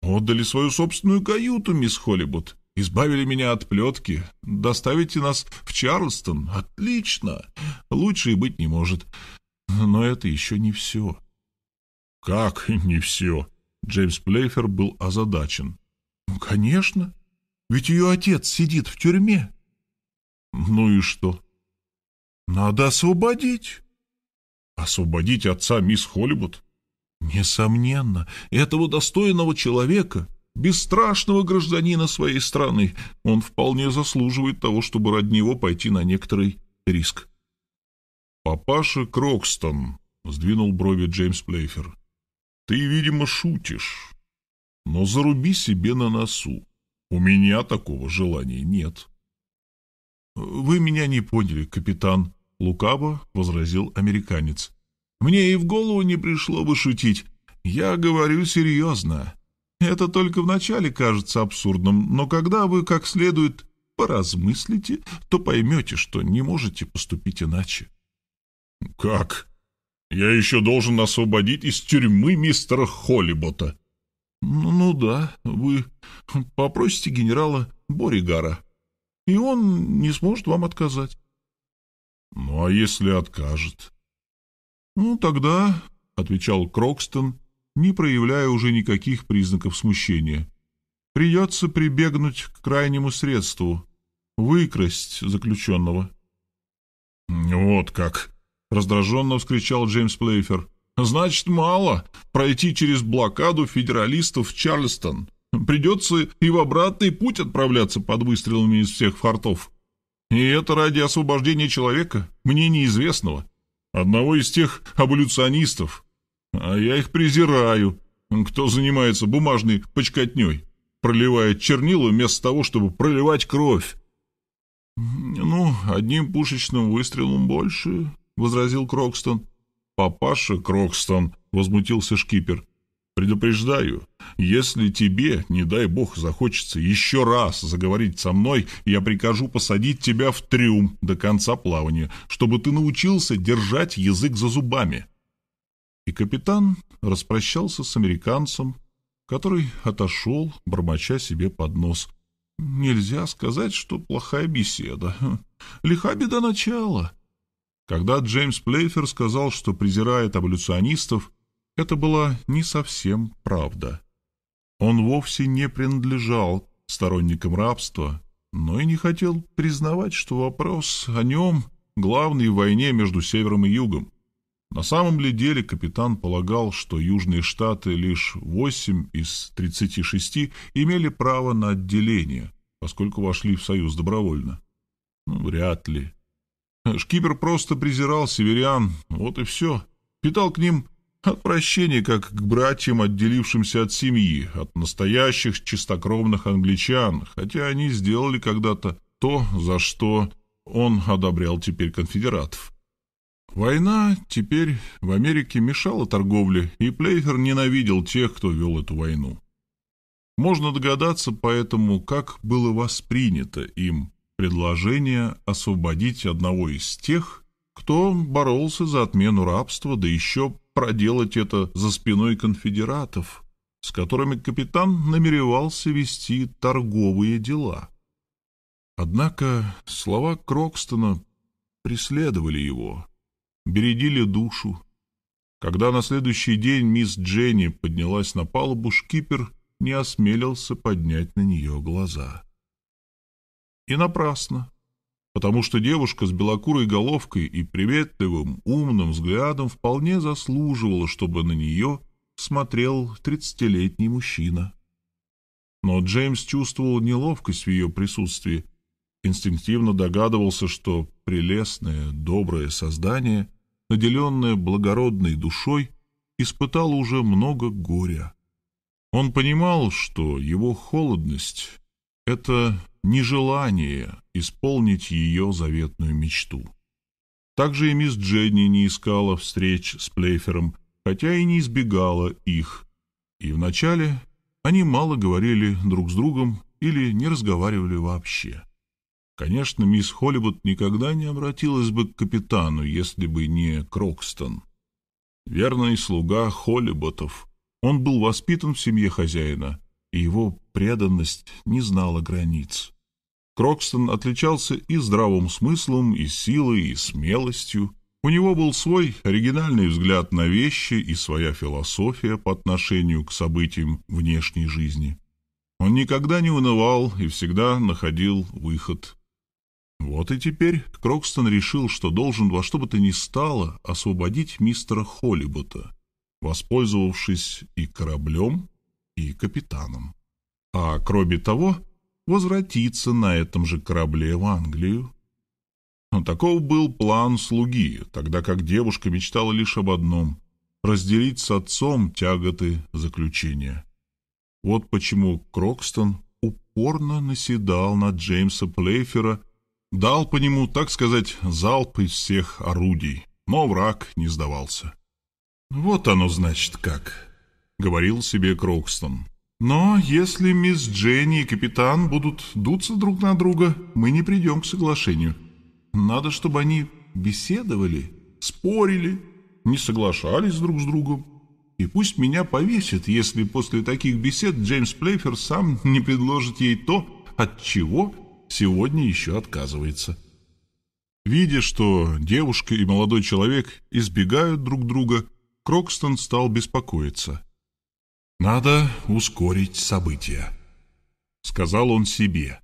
Отдали свою собственную каюту, мисс Холлибуд. Избавили меня от плетки. Доставите нас в Чарльстон. Отлично. Лучше и быть не может. Но это еще не все. Как не все? Джеймс Плейфер был озадачен. Ну, конечно. Ведь ее отец сидит в тюрьме. Ну и что? Надо освободить. Освободить отца мисс Холлибуд? Несомненно, этого достойного человека бесстрашного гражданина своей страны. Он вполне заслуживает того, чтобы ради него пойти на некоторый риск. «Папаша Крокстон», — сдвинул брови Джеймс Плейфер, — «ты, видимо, шутишь. Но заруби себе на носу. У меня такого желания нет». «Вы меня не поняли, капитан», — лукаво возразил американец. «Мне и в голову не пришло бы шутить. Я говорю серьезно. Это только вначале кажется абсурдным, но когда вы как следует поразмыслите, то поймете, что не можете поступить иначе. «Как? Я еще должен освободить из тюрьмы мистера Холлибота?» Ну, ну да, вы попросите генерала Боригара, и он не сможет вам отказать. Ну, а если откажет? Ну, тогда, — отвечал Крокстон, не проявляя уже никаких признаков смущения, — придется прибегнуть к крайнему средству — выкрасть заключенного. Вот как! — раздраженно вскричал Джеймс Плейфер. Значит, мало пройти через блокаду федералистов в Чарльстон. Придется и в обратный путь отправляться под выстрелами из всех фортов. И это ради освобождения человека, мне неизвестного. Одного из тех аболюционистов. А я их презираю, кто занимается бумажной почкотней, проливает чернила вместо того, чтобы проливать кровь. «Ну, одним пушечным выстрелом больше», — возразил Крокстон. «Папаша Крокстон», — возмутился шкипер, — «предупреждаю, если тебе, не дай бог, захочется еще раз заговорить со мной, я прикажу посадить тебя в трюм до конца плавания, чтобы ты научился держать язык за зубами». И капитан распрощался с американцем, который отошел, бормоча себе под нос. Нельзя сказать, что плохая беседа. Лиха беда начала. Когда Джеймс Плейфер сказал, что презирает аболюционистов, это была не совсем правда. Он вовсе не принадлежал сторонникам рабства, но и не хотел признавать, что вопрос о нем главный в войне между Севером и Югом. На самом ли деле капитан полагал, что Южные Штаты лишь 8 из 36 имели право на отделение, поскольку вошли в Союз добровольно? Ну, вряд ли. Шкипер просто презирал северян, вот и все. Питал к ним отвращение, как к братьям, отделившимся от семьи, от настоящих чистокровных англичан, хотя они сделали когда-то то, за что он одобрял теперь конфедератов. Война теперь в Америке мешала торговле, и Плейфер ненавидел тех, кто вел эту войну. Можно догадаться поэтому, как было воспринято им предложение освободить одного из тех, кто боролся за отмену рабства, да еще проделать это за спиной конфедератов, с которыми капитан намеревался вести торговые дела. Однако слова Крокстона преследовали его, бередили душу. Когда на следующий день мисс Дженни поднялась на палубу, шкипер не осмелился поднять на нее глаза. И напрасно, потому что девушка с белокурой головкой и приветливым, умным взглядом вполне заслуживала, чтобы на нее смотрел тридцатилетний мужчина. Но Джеймс чувствовал неловкость в ее присутствии, инстинктивно догадывался, что прелестное, доброе создание, наделенное благородной душой, испытало уже много горя. Он понимал, что его холодность — это нежелание исполнить ее заветную мечту. Также и мисс Дженни не искала встреч с Плейфером, хотя и не избегала их. И вначале они мало говорили друг с другом или не разговаривали вообще. Конечно, мисс Холливуд никогда не обратилась бы к капитану, если бы не Крокстон. Верный слуга Холлиботов. Он был воспитан в семье хозяина, и его преданность не знала границ. Крокстон отличался и здравым смыслом, и силой, и смелостью. У него был свой оригинальный взгляд на вещи и своя философия по отношению к событиям внешней жизни. Он никогда не унывал и всегда находил выход. Вот и теперь Крокстон решил, что должен во что бы то ни стало освободить мистера Холлибота, воспользовавшись и кораблем, и капитаном. А кроме того, возвратиться на этом же корабле в Англию. Но таков был план слуги, тогда как девушка мечтала лишь об одном — разделить с отцом тяготы заключения. Вот почему Крокстон упорно наседал на Джеймса Плейфера, дал по нему, так сказать, залп из всех орудий, но враг не сдавался. «Вот оно, значит, как», — говорил себе Крокстон. Но если мисс Дженни и капитан будут дуться друг на друга, мы не придем к соглашению. Надо, чтобы они беседовали, спорили, не соглашались друг с другом. и пусть меня повесит, если после таких бесед Джеймс Плейфер сам не предложит ей то, от чего сегодня еще отказывается. Видя, что девушка и молодой человек избегают друг друга, Крокстон стал беспокоиться. «Надо ускорить события», — сказал он себе.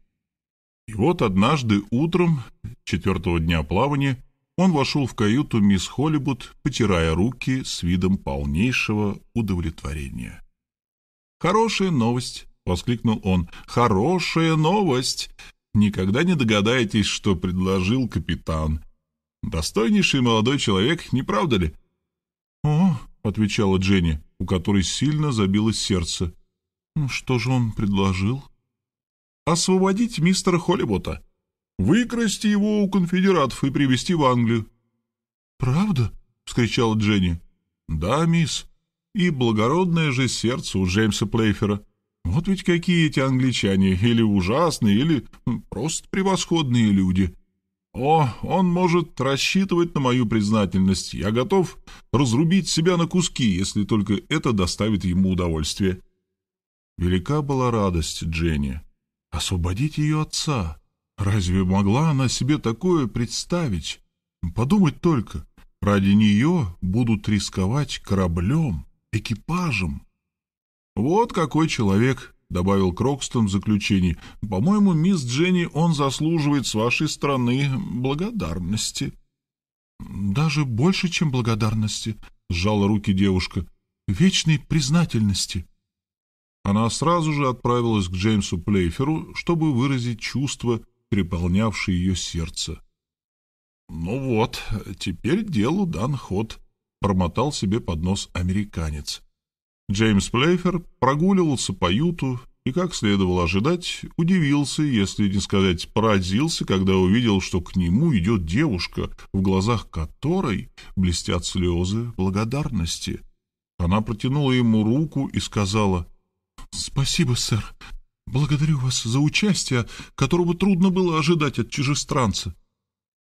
И вот однажды утром четвертого дня плавания он вошел в каюту мисс Холлибуд, потирая руки с видом полнейшего удовлетворения. «Хорошая новость!» — воскликнул он. «Хорошая новость! Никогда не догадаетесь, что предложил капитан. Достойнейший молодой человек, не правда ли?» «О!» — отвечала Дженни, у которой сильно забилось сердце. «Ну, что же он предложил?» «Освободить мистера Холлибота выкрасть его у конфедератов и привезти в Англию. «Правда?» — вскричала Дженни. «Да, мисс. И благородное же сердце у Джеймса Плейфера. Вот ведь какие эти англичане, или ужасные, или просто превосходные люди. О, он может рассчитывать на мою признательность. Я готов разрубить себя на куски, если только это доставит ему удовольствие». Велика была радость Дженни. Освободить ее отца, Разве могла она себе такое представить? Подумать только, ради нее будут рисковать кораблем, экипажем. Вот какой человек, — добавил Крокстон в заключении. По-моему, мисс Дженни, он заслуживает с вашей стороны благодарности. Даже больше, чем благодарности, — сжала руки девушка, — вечной признательности. Она сразу же отправилась к Джеймсу Плейферу, чтобы выразить чувство, переполнявший ее сердце. «Ну вот, теперь делу дан ход», — промотал себе под нос американец. Джеймс Плейфер прогуливался по юту и, как следовало ожидать, удивился, если не сказать поразился, когда увидел, что к нему идет девушка, в глазах которой блестят слезы благодарности. Она протянула ему руку и сказала «Спасибо, сэр. Благодарю вас за участие, которого трудно было ожидать от чужестранца.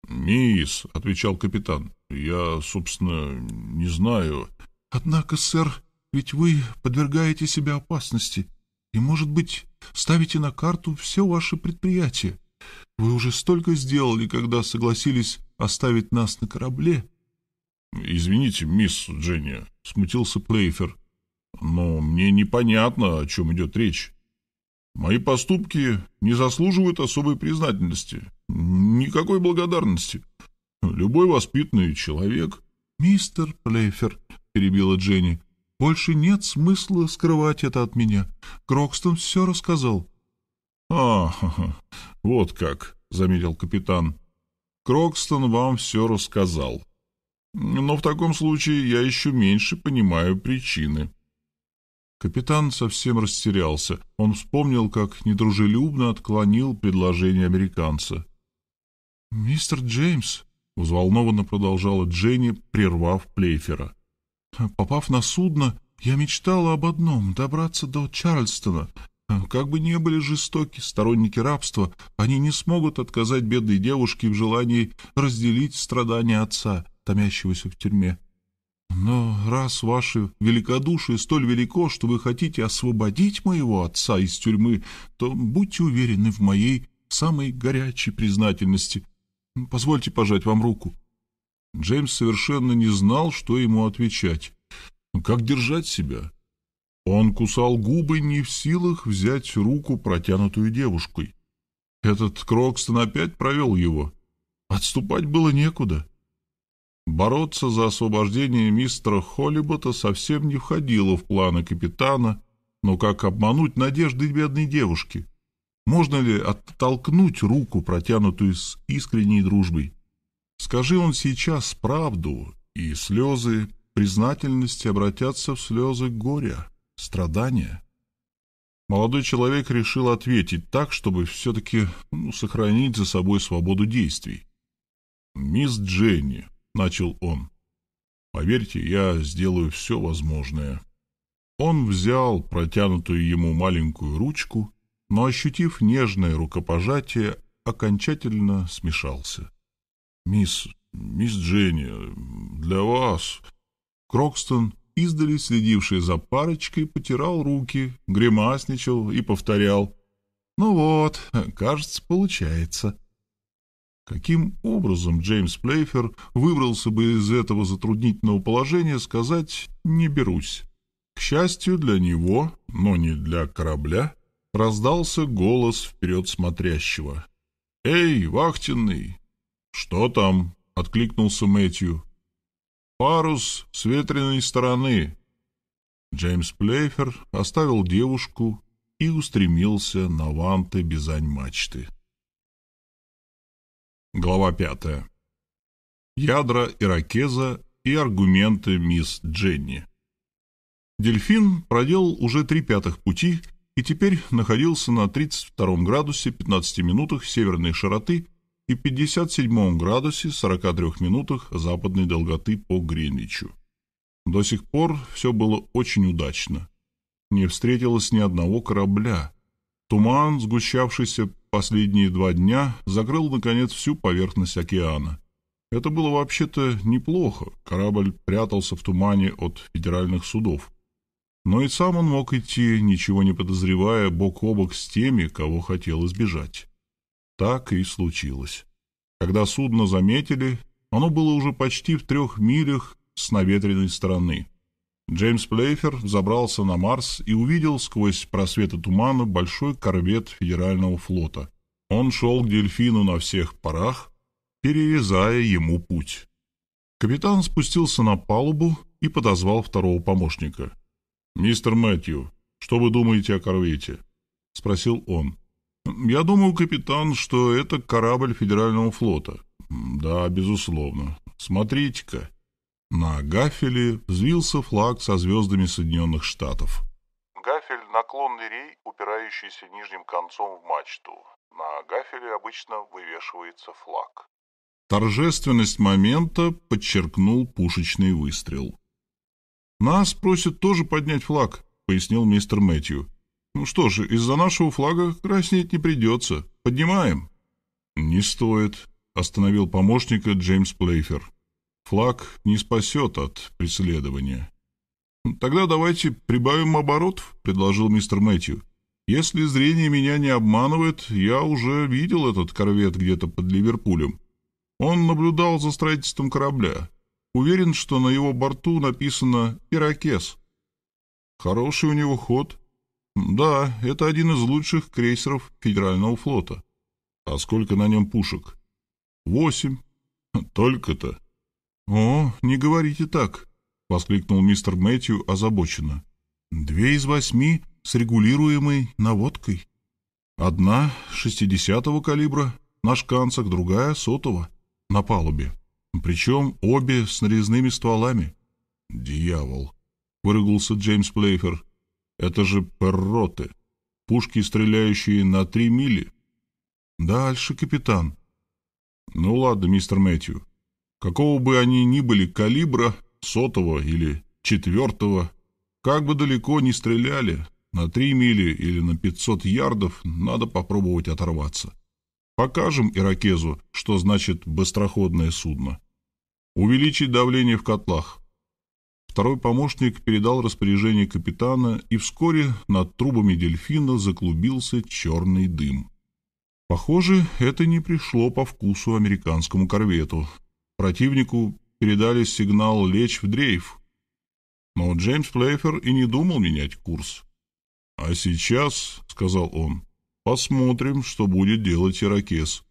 «Мисс», — отвечал капитан, — «я, собственно, не знаю». «Однако, сэр, ведь вы подвергаете себя опасности и, может быть, ставите на карту все ваши предприятия. Вы уже столько сделали, когда согласились оставить нас на корабле». «Извините, мисс Дженни», — смутился Плейфер, — «но мне непонятно, о чем идет речь». Мои поступки не заслуживают особой признательности, никакой благодарности. Любой воспитанный человек... — Мистер Плейфер, — перебила Дженни, — больше нет смысла скрывать это от меня. Крокстон все рассказал. — А, вот как, — заметил капитан. — Крокстон вам все рассказал. Но в таком случае я еще меньше понимаю причины. — Капитан совсем растерялся. Он вспомнил, как недружелюбно отклонил предложение американца. «Мистер Джеймс», — взволнованно продолжала Дженни, прервав Плейфера. «Попав на судно, я мечтала об одном — добраться до Чарльстона. Как бы ни были жестоки сторонники рабства, они не смогут отказать бедной девушке в желании разделить страдания отца, томящегося в тюрьме. Но раз ваше великодушие столь велико, что вы хотите освободить моего отца из тюрьмы, то будьте уверены в моей самой горячей признательности. Позвольте пожать вам руку». Джеймс совершенно не знал, что ему отвечать. Как держать себя? Он кусал губы, не в силах взять руку, протянутую девушкой. Этот Крокстон опять провел его. Отступать было некуда. Бороться за освобождение мистера Холлибота совсем не входило в планы капитана, но как обмануть надежды бедной девушки? Можно ли оттолкнуть руку, протянутую с искренней дружбой? Скажи он сейчас правду, и слезы признательности обратятся в слезы горя, страдания. Молодой человек решил ответить так, чтобы все-таки ну, сохранить за собой свободу действий. «Мисс Дженни, — начал он. «Поверьте, я сделаю все возможное». Он взял протянутую ему маленькую ручку, но, ощутив нежное рукопожатие, окончательно смешался. «Мисс, мисс Дженни, для вас...» Крокстон издали следивший за парочкой, потирал руки, гримасничал и повторял. «Ну вот, кажется, получается». Каким образом Джеймс Плейфер выбрался бы из этого затруднительного положения, сказать не берусь. К счастью для него, но не для корабля, раздался голос вперед смотрящего. «Эй, вахтенный!» «Что там?» — откликнулся Мэтью. «Парус с ветреной стороны». Джеймс Плейфер оставил девушку и устремился на ванты бизань мачты. Глава пятая. Ядра иракеза и аргументы мисс Дженни. Дельфин проделал уже три пятых пути и теперь находился на 32 градусе 15 минутах северной широты и 57 градусе 43 минутах западной долготы по Гринвичу. До сих пор все было очень удачно. Не встретилось ни одного корабля. Туман, сгущавшийся последние два дня закрыл, наконец, всю поверхность океана. Это было вообще-то неплохо. Корабль прятался в тумане от федеральных судов. Но и сам он мог идти, ничего не подозревая, бок о бок с теми, кого хотел избежать. Так и случилось. Когда судно заметили, оно было уже почти в трех милях с наветренной стороны. Джеймс Плейфер забрался на Марс и увидел сквозь просветы тумана большой корвет Федерального флота. Он шел к дельфину на всех парах, перерезая ему путь. Капитан спустился на палубу и подозвал второго помощника. «Мистер Мэтью, что вы думаете о корвете?» — спросил он. «Я думаю, капитан, что это корабль Федерального флота». «Да, безусловно. Смотрите-ка». На гафеле взвился флаг со звездами Соединенных Штатов. Гафель – наклонный рей, упирающийся нижним концом в мачту. На гафеле обычно вывешивается флаг. Торжественность момента подчеркнул пушечный выстрел. «Нас просят тоже поднять флаг», — пояснил мистер Мэтью. «Ну что же, из-за нашего флага краснеть не придется. Поднимаем». «Не стоит», — остановил помощника Джеймс Плейфер. Флаг не спасет от преследования. «Тогда давайте прибавим оборотов», — предложил мистер Мэтью. «Если зрение меня не обманывает, я уже видел этот корвет где-то под Ливерпулем. Он наблюдал за строительством корабля. Уверен, что на его борту написано «Иракес». Хороший у него ход. Да, это один из лучших крейсеров Федерального флота. А сколько на нем пушек? Восемь. Только-то. «О, не говорите так», — воскликнул мистер Мэтью озабоченно. «Две из восьми с регулируемой наводкой. Одна шестидесятого калибра на шканцах, другая сотого на палубе. Причем обе с нарезными стволами». «Дьявол!» — выругался Джеймс Плейфер. «Это же перроты, пушки, стреляющие на три мили». «Дальше, капитан». «Ну ладно, мистер Мэтью, какого бы они ни были калибра, сотого или четвертого, как бы далеко ни стреляли, на три мили или на пятьсот ярдов надо попробовать оторваться. Покажем иракезу, что значит быстроходное судно. Увеличить давление в котлах. Второй помощник передал распоряжение капитана, и вскоре над трубами дельфина заклубился черный дым. Похоже, это не пришло по вкусу американскому корвету, Противнику передали сигнал лечь в дрейф. Но Джеймс Плейфер и не думал менять курс. «А сейчас», — сказал он, — «посмотрим, что будет делать Иракес.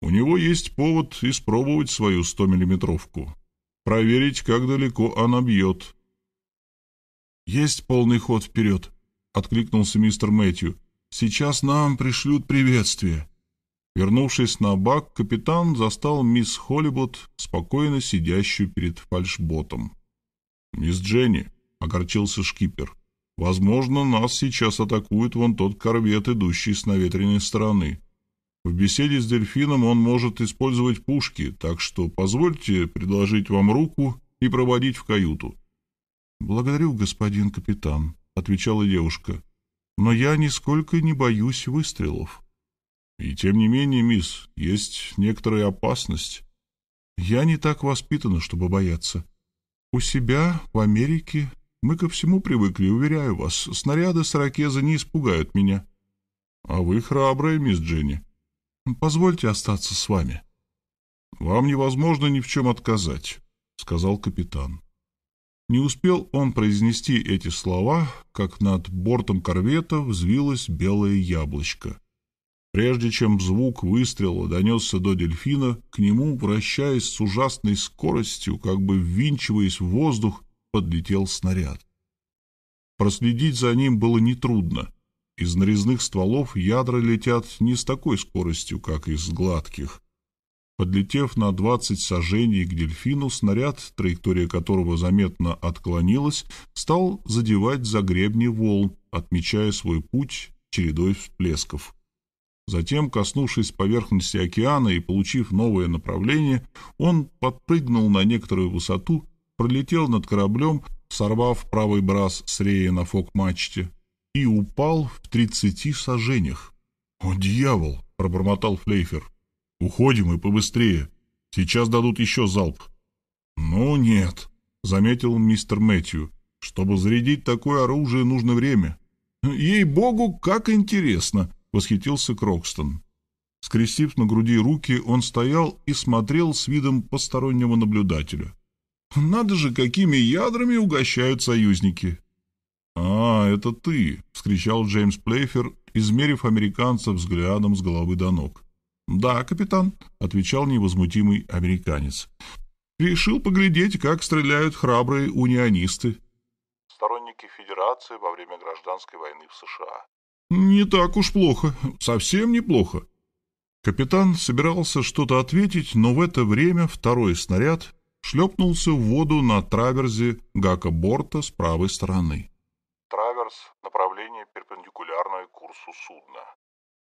У него есть повод испробовать свою 100-миллиметровку, проверить, как далеко она бьет». «Есть полный ход вперед», — откликнулся мистер Мэтью. «Сейчас нам пришлют приветствие». Вернувшись на бак, капитан застал мисс Холлибуд, спокойно сидящую перед фальшботом. «Мисс Дженни», — огорчился шкипер, — «возможно, нас сейчас атакует вон тот корвет, идущий с наветренной стороны. В беседе с дельфином он может использовать пушки, так что позвольте предложить вам руку и проводить в каюту». «Благодарю, господин капитан», — отвечала девушка, — «но я нисколько не боюсь выстрелов». И тем не менее, мисс, есть некоторая опасность. Я не так воспитана, чтобы бояться. У себя, в Америке, Мы ко всему привыкли, уверяю вас. Снаряды с ракеза не испугают меня. А вы храбрая, мисс Дженни. Позвольте остаться с вами. Вам невозможно ни в чем отказать, сказал капитан. Не успел он произнести эти слова, как над бортом корвета взвилось белое яблочко. Прежде чем звук выстрела донесся до дельфина, к нему, вращаясь с ужасной скоростью, как бы ввинчиваясь в воздух, подлетел снаряд. Проследить за ним было нетрудно. Из нарезных стволов ядра летят не с такой скоростью, как из гладких. Подлетев на 20 сажений к дельфину, снаряд, траектория которого заметно отклонилась, стал задевать за гребни волн, отмечая свой путь чередой всплесков. Затем, коснувшись поверхности океана и получив новое направление, он подпрыгнул на некоторую высоту, пролетел над кораблем, сорвав правый брас с реи на фок-мачте, и упал в тридцати сажениях. «О, дьявол!» — пробормотал Флейфер. «Уходим и побыстрее. Сейчас дадут еще залп». «Ну нет», — заметил мистер Мэтью. «Чтобы зарядить такое оружие, нужно время». «Ей-богу, как интересно!» — восхитился Крокстон. Скрестив на груди руки, он стоял и смотрел с видом постороннего наблюдателя. «Надо же, какими ядрами угощают союзники!» «А, это ты!» — вскричал Джеймс Плейфер, измерив американца взглядом с головы до ног. «Да, капитан», — отвечал невозмутимый американец. «Решил поглядеть, как стреляют храбрые унионисты». Сторонники Федерации во время гражданской войны в США. «Не так уж плохо. Совсем неплохо». Капитан собирался что-то ответить, но в это время второй снаряд шлепнулся в воду на траверзе Гака-борта с правой стороны. Траверс — направление перпендикулярное курсу судна.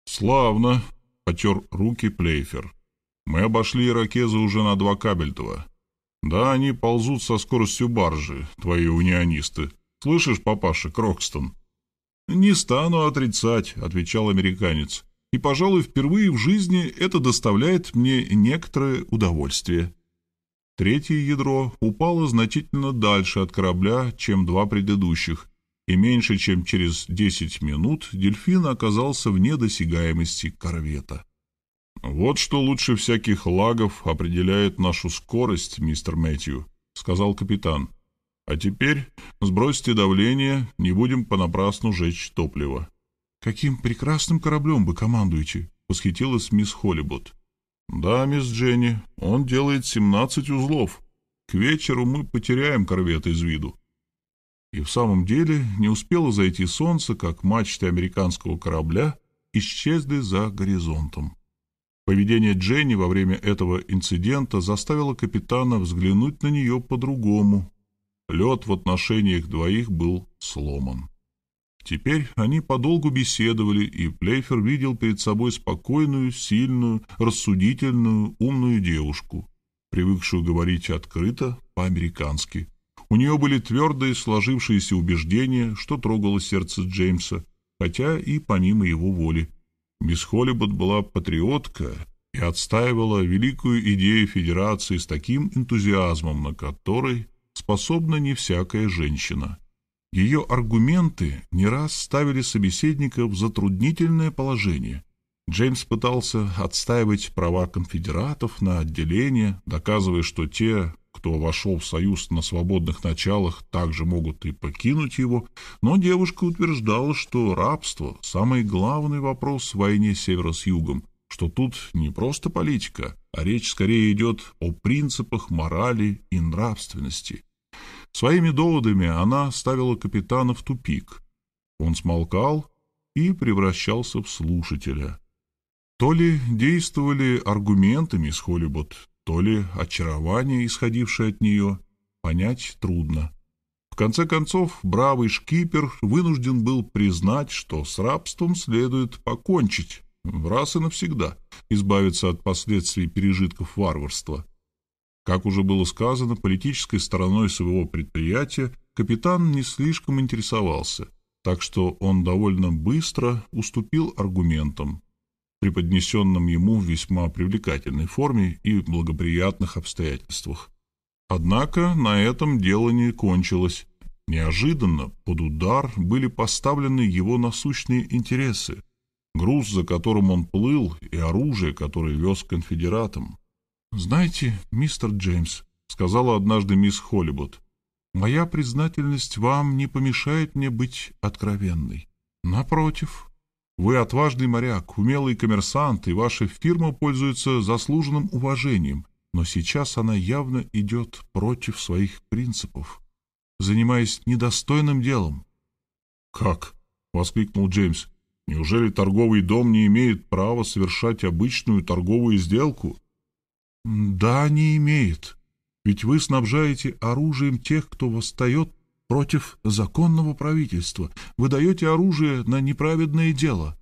«Славно!» — потер руки Плейфер. «Мы обошли Иракеза уже на два кабельтова. Да, они ползут со скоростью баржи, твои унионисты. Слышишь, папаша Крокстон?» «Не стану отрицать», — отвечал американец. «И, пожалуй, впервые в жизни это доставляет мне некоторое удовольствие». Третье ядро упало значительно дальше от корабля, чем два предыдущих, и меньше чем через 10 минут дельфин оказался вне досягаемости корвета. «Вот что лучше всяких лагов определяет нашу скорость, мистер Мэтью», — сказал капитан. А теперь сбросьте давление, не будем понапрасну жечь топливо. — Каким прекрасным кораблем вы командуете? — восхитилась мисс Холлибот. — Да, мисс Дженни, он делает семнадцать узлов. К вечеру мы потеряем корвет из виду. И в самом деле не успело зайти солнце, как мачты американского корабля исчезли за горизонтом. Поведение Дженни во время этого инцидента заставило капитана взглянуть на нее по-другому, Лед в отношениях двоих был сломан. Теперь они подолгу беседовали, и Плейфер видел перед собой спокойную, сильную, рассудительную, умную девушку, привыкшую говорить открыто, по-американски. У нее были твердые сложившиеся убеждения, что трогало сердце Джеймса, хотя и помимо его воли. Мисс Холлибот была патриотка и отстаивала великую идею Федерации с таким энтузиазмом, на который способна не всякая женщина. Ее аргументы не раз ставили собеседника в затруднительное положение. Джеймс пытался отстаивать права конфедератов на отделение, доказывая, что те, кто вошел в союз на свободных началах, также могут и покинуть его, но девушка утверждала, что рабство – самый главный вопрос в войне севера с югом, что тут не просто политика, а речь скорее идет о принципах морали и нравственности. Своими доводами она ставила капитана в тупик. Он смолкал и превращался в слушателя. То ли действовали аргументами с Холлибот, то ли очарование, исходившее от нее, понять трудно. В конце концов, бравый шкипер вынужден был признать, что с рабством следует покончить, в раз и навсегда, избавиться от последствий пережитков варварства. Как уже было сказано, политической стороной своего предприятия капитан не слишком интересовался, так что он довольно быстро уступил аргументам, преподнесенным ему в весьма привлекательной форме и благоприятных обстоятельствах. Однако на этом дело не кончилось. Неожиданно под удар были поставлены его насущные интересы, груз, за которым он плыл, и оружие, которое вез конфедератам. «Знаете, мистер Джеймс», — сказала однажды мисс Холлибуд, — «моя признательность вам не помешает мне быть откровенной. Напротив, вы отважный моряк, умелый коммерсант, и ваша фирма пользуется заслуженным уважением, но сейчас она явно идет против своих принципов, занимаясь недостойным делом». «Как?» — воскликнул Джеймс. «Неужели торговый дом не имеет права совершать обычную торговую сделку?» «Да, не имеет. Ведь вы снабжаете оружием тех, кто восстает против законного правительства. Вы даете оружие на неправедное дело».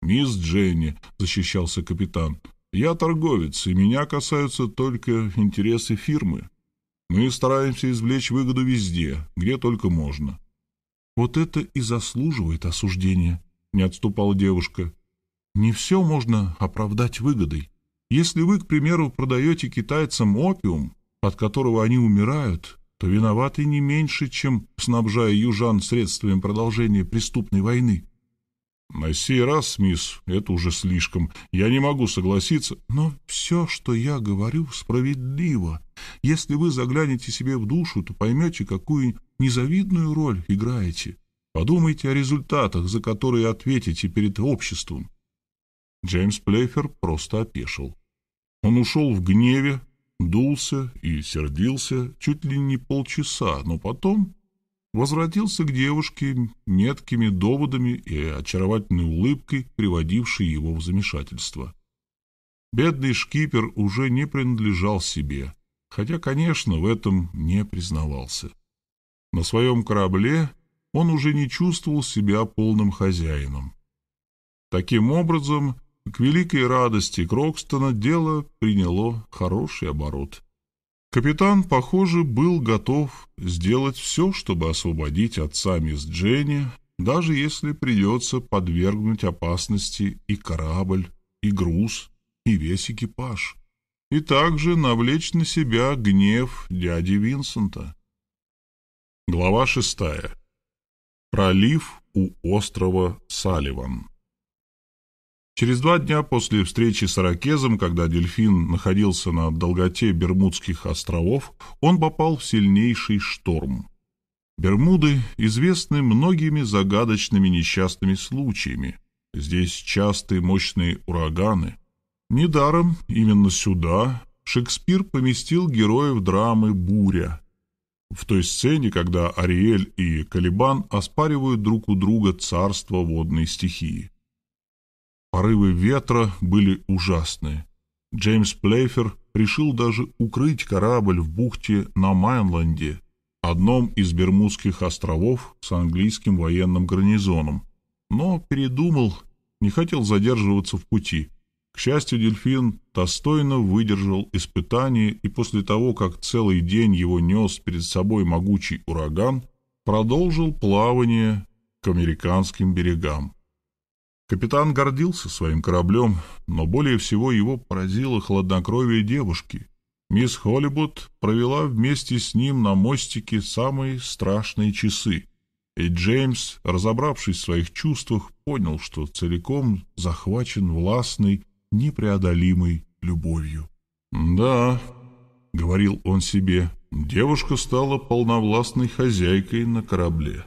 «Мисс Дженни», — защищался капитан, — «я торговец, и меня касаются только интересы фирмы. Мы стараемся извлечь выгоду везде, где только можно». «Вот это и заслуживает осуждения», — не отступала девушка. «Не все можно оправдать выгодой. Если вы, к примеру, продаете китайцам опиум, от которого они умирают, то виноваты не меньше, чем снабжая южан средствами продолжения преступной войны. На сей раз, мисс, это уже слишком. Я не могу согласиться. Но все, что я говорю, справедливо. Если вы заглянете себе в душу, то поймете, какую незавидную роль играете. Подумайте о результатах, за которые ответите перед обществом. Джеймс Плейфер просто опешил. Он ушел в гневе, дулся и сердился чуть ли не полчаса, но потом возвратился к девушке меткими доводами и очаровательной улыбкой, приводившей его в замешательство. Бедный шкипер уже не принадлежал себе, хотя, конечно, в этом не признавался. На своем корабле он уже не чувствовал себя полным хозяином. Таким образом, к великой радости Крокстона дело приняло хороший оборот. Капитан, похоже, был готов сделать все, чтобы освободить отца мисс Дженни, даже если придется подвергнуть опасности и корабль, и груз, и весь экипаж, и также навлечь на себя гнев дяди Винсента. Глава шестая. Пролив у острова Салливан. Через два дня после встречи с Аракезом, когда дельфин находился на долготе Бермудских островов, он попал в сильнейший шторм. Бермуды известны многими загадочными несчастными случаями. Здесь частые мощные ураганы. Недаром именно сюда Шекспир поместил героев драмы «Буря», в той сцене, когда Ариэль и Калибан оспаривают друг у друга царство водной стихии. Порывы ветра были ужасные. Джеймс Плейфер решил даже укрыть корабль в бухте на Майнленде, одном из Бермудских островов с английским военным гарнизоном, но передумал, не хотел задерживаться в пути. К счастью, дельфин достойно выдержал испытание, и после того, как целый день его нес перед собой могучий ураган, продолжил плавание к американским берегам. Капитан гордился своим кораблем, но более всего его поразило хладнокровие девушки. Мисс Холлибуд провела вместе с ним на мостике самые страшные часы, и Джеймс, разобравшись в своих чувствах, понял, что целиком захвачен властной, непреодолимой любовью. «Да», — говорил он себе, — «девушка стала полновластной хозяйкой на корабле,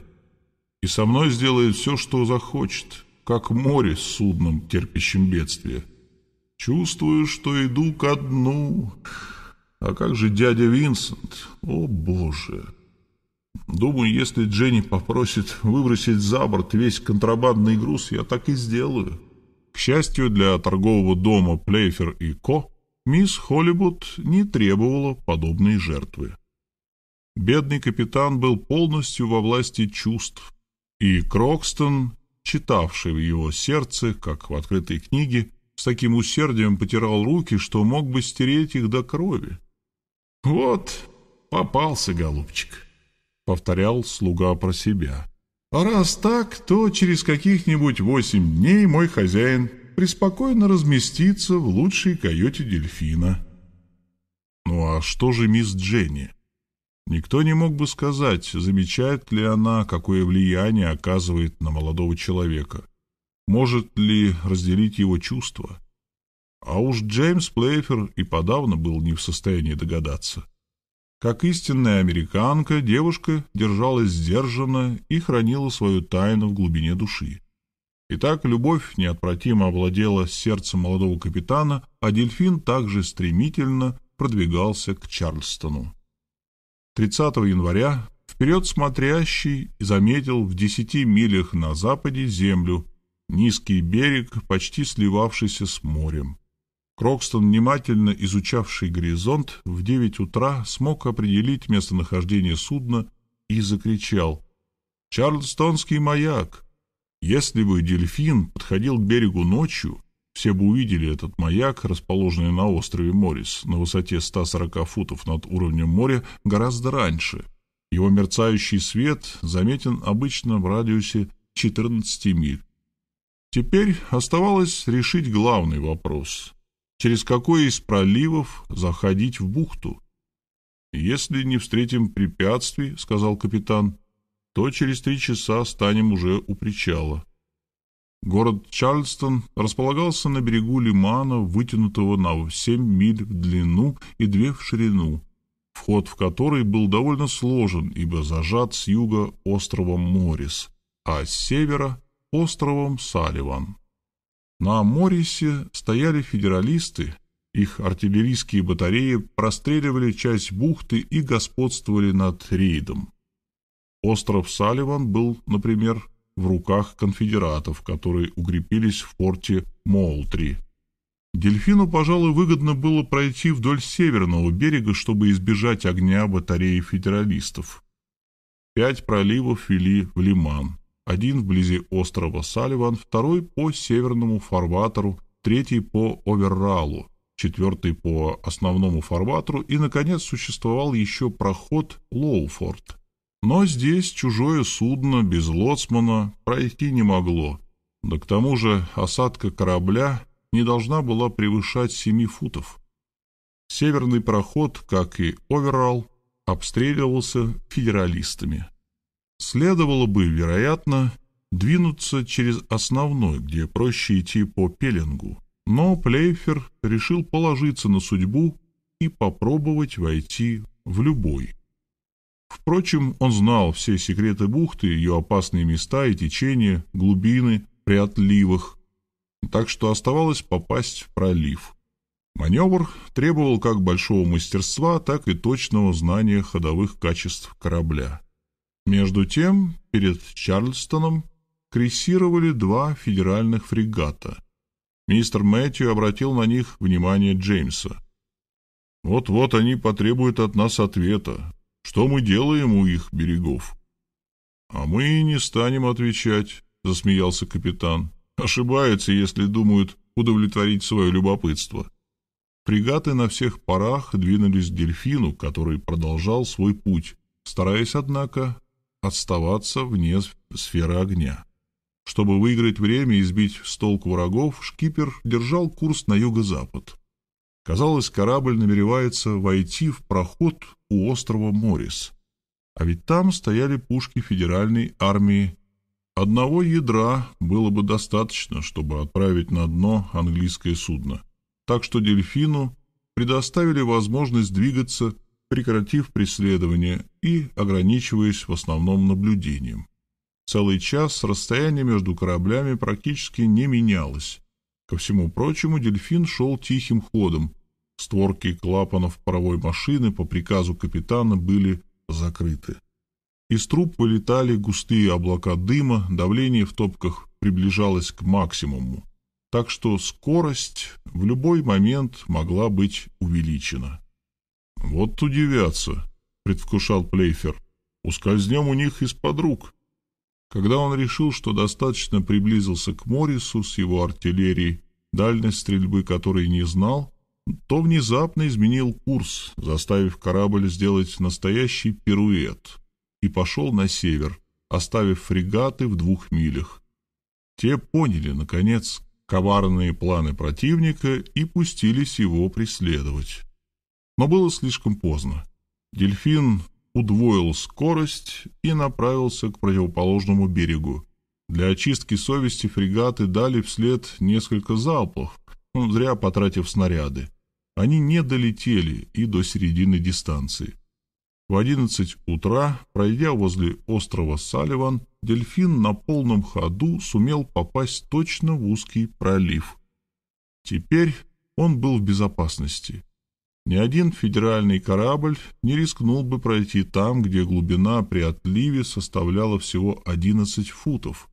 и со мной сделает все, что захочет» как море с судном, терпящим бедствие. Чувствую, что иду ко дну. А как же дядя Винсент? О, Боже! Думаю, если Дженни попросит выбросить за борт весь контрабандный груз, я так и сделаю. К счастью для торгового дома Плейфер и Ко, мисс Холлибуд не требовала подобной жертвы. Бедный капитан был полностью во власти чувств, и Крокстон читавший в его сердце, как в открытой книге, с таким усердием потирал руки, что мог бы стереть их до крови. «Вот, попался, голубчик», — повторял слуга про себя. «А раз так, то через каких-нибудь восемь дней мой хозяин преспокойно разместится в лучшей каюте дельфина». Ну а что же мисс Дженни? Никто не мог бы сказать, замечает ли она, какое влияние оказывает на молодого человека, может ли разделить его чувства. А уж Джеймс Плейфер и подавно был не в состоянии догадаться. Как истинная американка, девушка держалась сдержанно и хранила свою тайну в глубине души. Итак, любовь неотвратимо овладела сердцем молодого капитана, а дельфин также стремительно продвигался к Чарльстону. 30 января вперед смотрящий заметил в десяти милях на западе землю, низкий берег, почти сливавшийся с морем. Крокстон, внимательно изучавший горизонт, в девять утра смог определить местонахождение судна и закричал «Чарльстонский маяк!». Если бы дельфин подходил к берегу ночью, все бы увидели этот маяк, расположенный на острове Моррис, на высоте 140 футов над уровнем моря, гораздо раньше. Его мерцающий свет заметен обычно в радиусе 14 миль. Теперь оставалось решить главный вопрос. Через какой из проливов заходить в бухту? «Если не встретим препятствий, — сказал капитан, — то через три часа станем уже у причала». Город Чарльстон располагался на берегу лимана, вытянутого на 7 миль в длину и 2 в ширину, вход в который был довольно сложен, ибо зажат с юга островом Моррис, а с севера — островом Салливан. На Моррисе стояли федералисты, их артиллерийские батареи простреливали часть бухты и господствовали над рейдом. Остров Салливан был, например, в руках конфедератов, которые укрепились в порте Моултри. Дельфину, пожалуй, выгодно было пройти вдоль северного берега, чтобы избежать огня батареи федералистов. Пять проливов вели в Лиман. Один вблизи острова Салливан, второй по северному фарватеру, третий по Оверралу, четвертый по основному фарватеру и, наконец, существовал еще проход Лоуфорд – но здесь чужое судно без лоцмана пройти не могло. Да к тому же осадка корабля не должна была превышать семи футов. Северный проход, как и Оверал, обстреливался федералистами. Следовало бы, вероятно, двинуться через основной, где проще идти по пеленгу. Но Плейфер решил положиться на судьбу и попробовать войти в любой. Впрочем, он знал все секреты бухты, ее опасные места и течения, глубины при отливах, так что оставалось попасть в пролив. Маневр требовал как большого мастерства, так и точного знания ходовых качеств корабля. Между тем, перед Чарльстоном крейсировали два федеральных фрегата. Мистер Мэтью обратил на них внимание Джеймса. «Вот-вот они потребуют от нас ответа. Что мы делаем у их берегов? А мы не станем отвечать, засмеялся капитан. Ошибаются, если думают удовлетворить свое любопытство. Фрегаты на всех парах двинулись к дельфину, который продолжал свой путь, стараясь, однако, отставаться вне сферы огня. Чтобы выиграть время и сбить с толку врагов, шкипер держал курс на юго-запад. Казалось, корабль намеревается войти в проход у острова Моррис. А ведь там стояли пушки федеральной армии. Одного ядра было бы достаточно, чтобы отправить на дно английское судно. Так что дельфину предоставили возможность двигаться, прекратив преследование и ограничиваясь в основном наблюдением. Целый час расстояние между кораблями практически не менялось. Ко всему прочему, дельфин шел тихим ходом. Створки клапанов паровой машины по приказу капитана были закрыты. Из труб вылетали густые облака дыма, давление в топках приближалось к максимуму, так что скорость в любой момент могла быть увеличена. «Вот удивятся», — предвкушал Плейфер, — «ускользнем у них из-под рук». Когда он решил, что достаточно приблизился к Моррису с его артиллерией, дальность стрельбы которой не знал, то внезапно изменил курс, заставив корабль сделать настоящий пируэт, и пошел на север, оставив фрегаты в двух милях. Те поняли, наконец, коварные планы противника и пустились его преследовать. Но было слишком поздно. Дельфин удвоил скорость и направился к противоположному берегу. Для очистки совести фрегаты дали вслед несколько залпов, ну, зря потратив снаряды. Они не долетели и до середины дистанции. В одиннадцать утра, пройдя возле острова Салливан, дельфин на полном ходу сумел попасть точно в узкий пролив. Теперь он был в безопасности. Ни один федеральный корабль не рискнул бы пройти там, где глубина при отливе составляла всего 11 футов.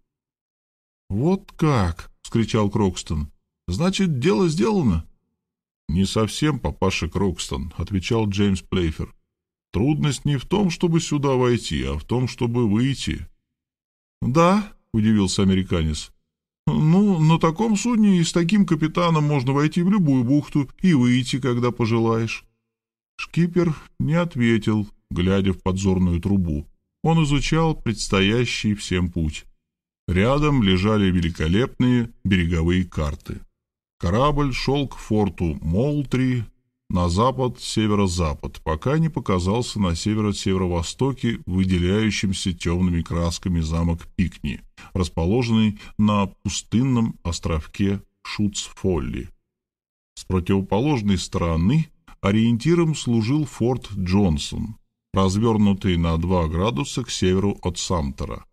«Вот как!» — вскричал Крокстон. «Значит, дело сделано?» «Не совсем, папаша Крокстон», — отвечал Джеймс Плейфер. «Трудность не в том, чтобы сюда войти, а в том, чтобы выйти». «Да», — удивился американец. «Ну, на таком судне и с таким капитаном можно войти в любую бухту и выйти, когда пожелаешь». Шкипер не ответил, глядя в подзорную трубу. Он изучал предстоящий всем путь. Рядом лежали великолепные береговые карты. Корабль шел к форту Молтри на запад-северо-запад, пока не показался на северо-северо-востоке выделяющимся темными красками замок Пикни, расположенный на пустынном островке Шуцфолли. С противоположной стороны ориентиром служил форт Джонсон, развернутый на 2 градуса к северу от Самтера.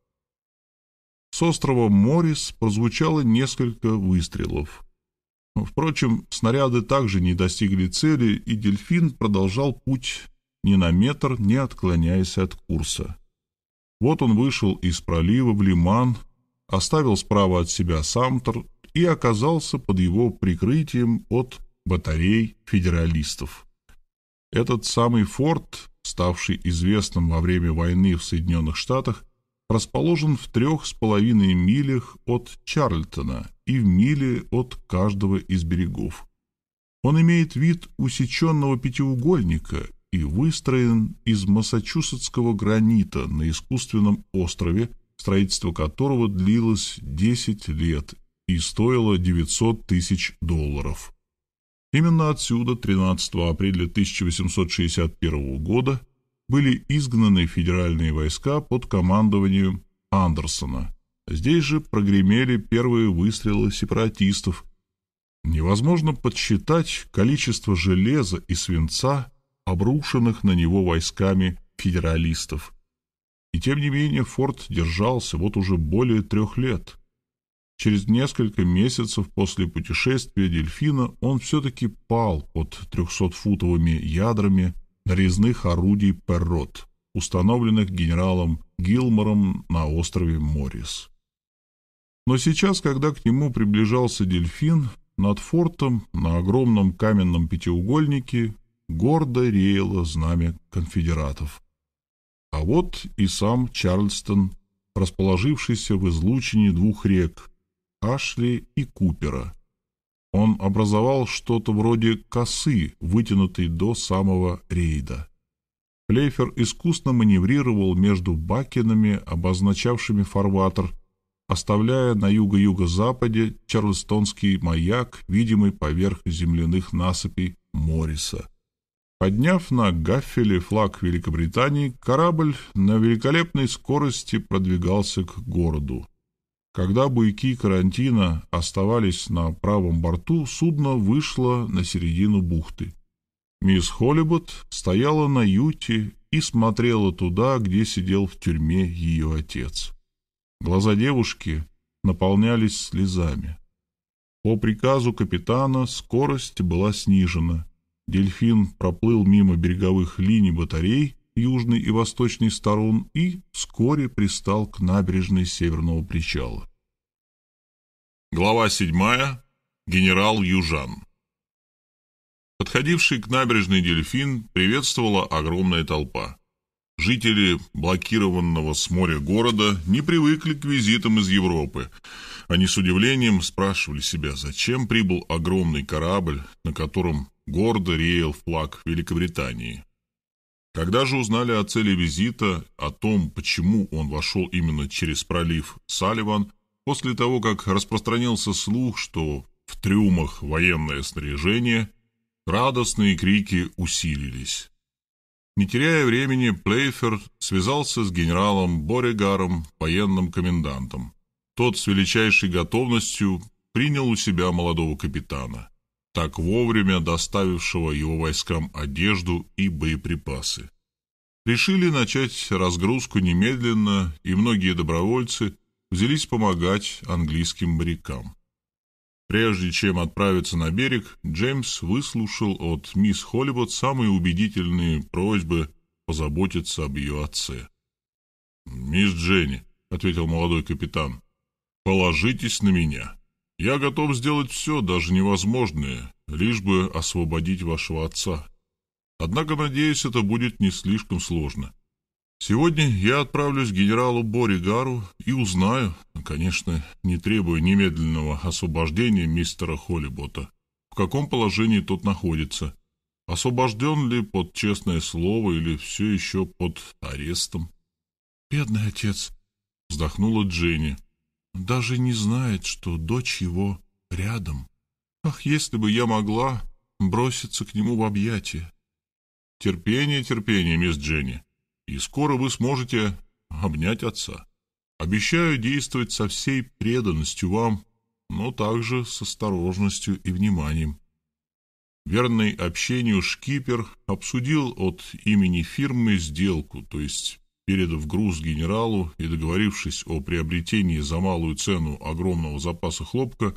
С острова Моррис прозвучало несколько выстрелов. Впрочем, снаряды также не достигли цели, и дельфин продолжал путь ни на метр, не отклоняясь от курса. Вот он вышел из пролива в лиман, оставил справа от себя Самтер и оказался под его прикрытием от батарей федералистов. Этот самый форт, ставший известным во время войны в Соединенных Штатах, расположен в трех с половиной милях от Чарльтона и в миле от каждого из берегов. Он имеет вид усеченного пятиугольника и выстроен из массачусетского гранита на искусственном острове, строительство которого длилось 10 лет и стоило 900 тысяч долларов. Именно отсюда 13 апреля 1861 года были изгнаны федеральные войска под командованием Андерсона. Здесь же прогремели первые выстрелы сепаратистов. Невозможно подсчитать количество железа и свинца, обрушенных на него войсками федералистов. И тем не менее форт держался вот уже более трех лет. Через несколько месяцев после путешествия дельфина он все-таки пал под трехсотфутовыми ядрами нарезных орудий Перрот, установленных генералом Гилмором на острове Моррис. Но сейчас, когда к нему приближался дельфин, над фортом на огромном каменном пятиугольнике гордо реяло знамя конфедератов. А вот и сам Чарльстон, расположившийся в излучине двух рек – Ашли и Купера – он образовал что-то вроде косы, вытянутой до самого рейда. Плейфер искусно маневрировал между бакенами, обозначавшими фарватер, оставляя на юго-юго-западе Чарльстонский маяк, видимый поверх земляных насыпей Морриса. Подняв на гафеле флаг Великобритании, корабль на великолепной скорости продвигался к городу. Когда буйки карантина оставались на правом борту, судно вышло на середину бухты. Мисс Холлибот стояла на юте и смотрела туда, где сидел в тюрьме ее отец. Глаза девушки наполнялись слезами. По приказу капитана скорость была снижена. Дельфин проплыл мимо береговых линий батарей южной и восточной сторон и вскоре пристал к набережной северного причала. Глава 7. Генерал Южан. Подходивший к набережной дельфин приветствовала огромная толпа. Жители блокированного с моря города не привыкли к визитам из Европы. Они с удивлением спрашивали себя, зачем прибыл огромный корабль, на котором гордо реял флаг Великобритании. Когда же узнали о цели визита, о том, почему он вошел именно через пролив Салливан, После того, как распространился слух, что в трюмах военное снаряжение, радостные крики усилились. Не теряя времени, Плейфер связался с генералом Боригаром, военным комендантом. Тот с величайшей готовностью принял у себя молодого капитана, так вовремя доставившего его войскам одежду и боеприпасы. Решили начать разгрузку немедленно, и многие добровольцы взялись помогать английским морякам. Прежде чем отправиться на берег, Джеймс выслушал от мисс Холливуд самые убедительные просьбы позаботиться об ее отце. «Мисс Дженни», — ответил молодой капитан, — «положитесь на меня. Я готов сделать все, даже невозможное, лишь бы освободить вашего отца. Однако, надеюсь, это будет не слишком сложно. Сегодня я отправлюсь к генералу Боригару и узнаю, конечно, не требуя немедленного освобождения мистера Холлибота, в каком положении тот находится. Освобожден ли под честное слово или все еще под арестом? «Бедный отец», — вздохнула Дженни, — «даже не знает, что дочь его рядом. Ах, если бы я могла броситься к нему в объятия!» «Терпение, терпение, мисс Дженни и скоро вы сможете обнять отца. Обещаю действовать со всей преданностью вам, но также с осторожностью и вниманием. Верный общению шкипер обсудил от имени фирмы сделку, то есть передав груз генералу и договорившись о приобретении за малую цену огромного запаса хлопка,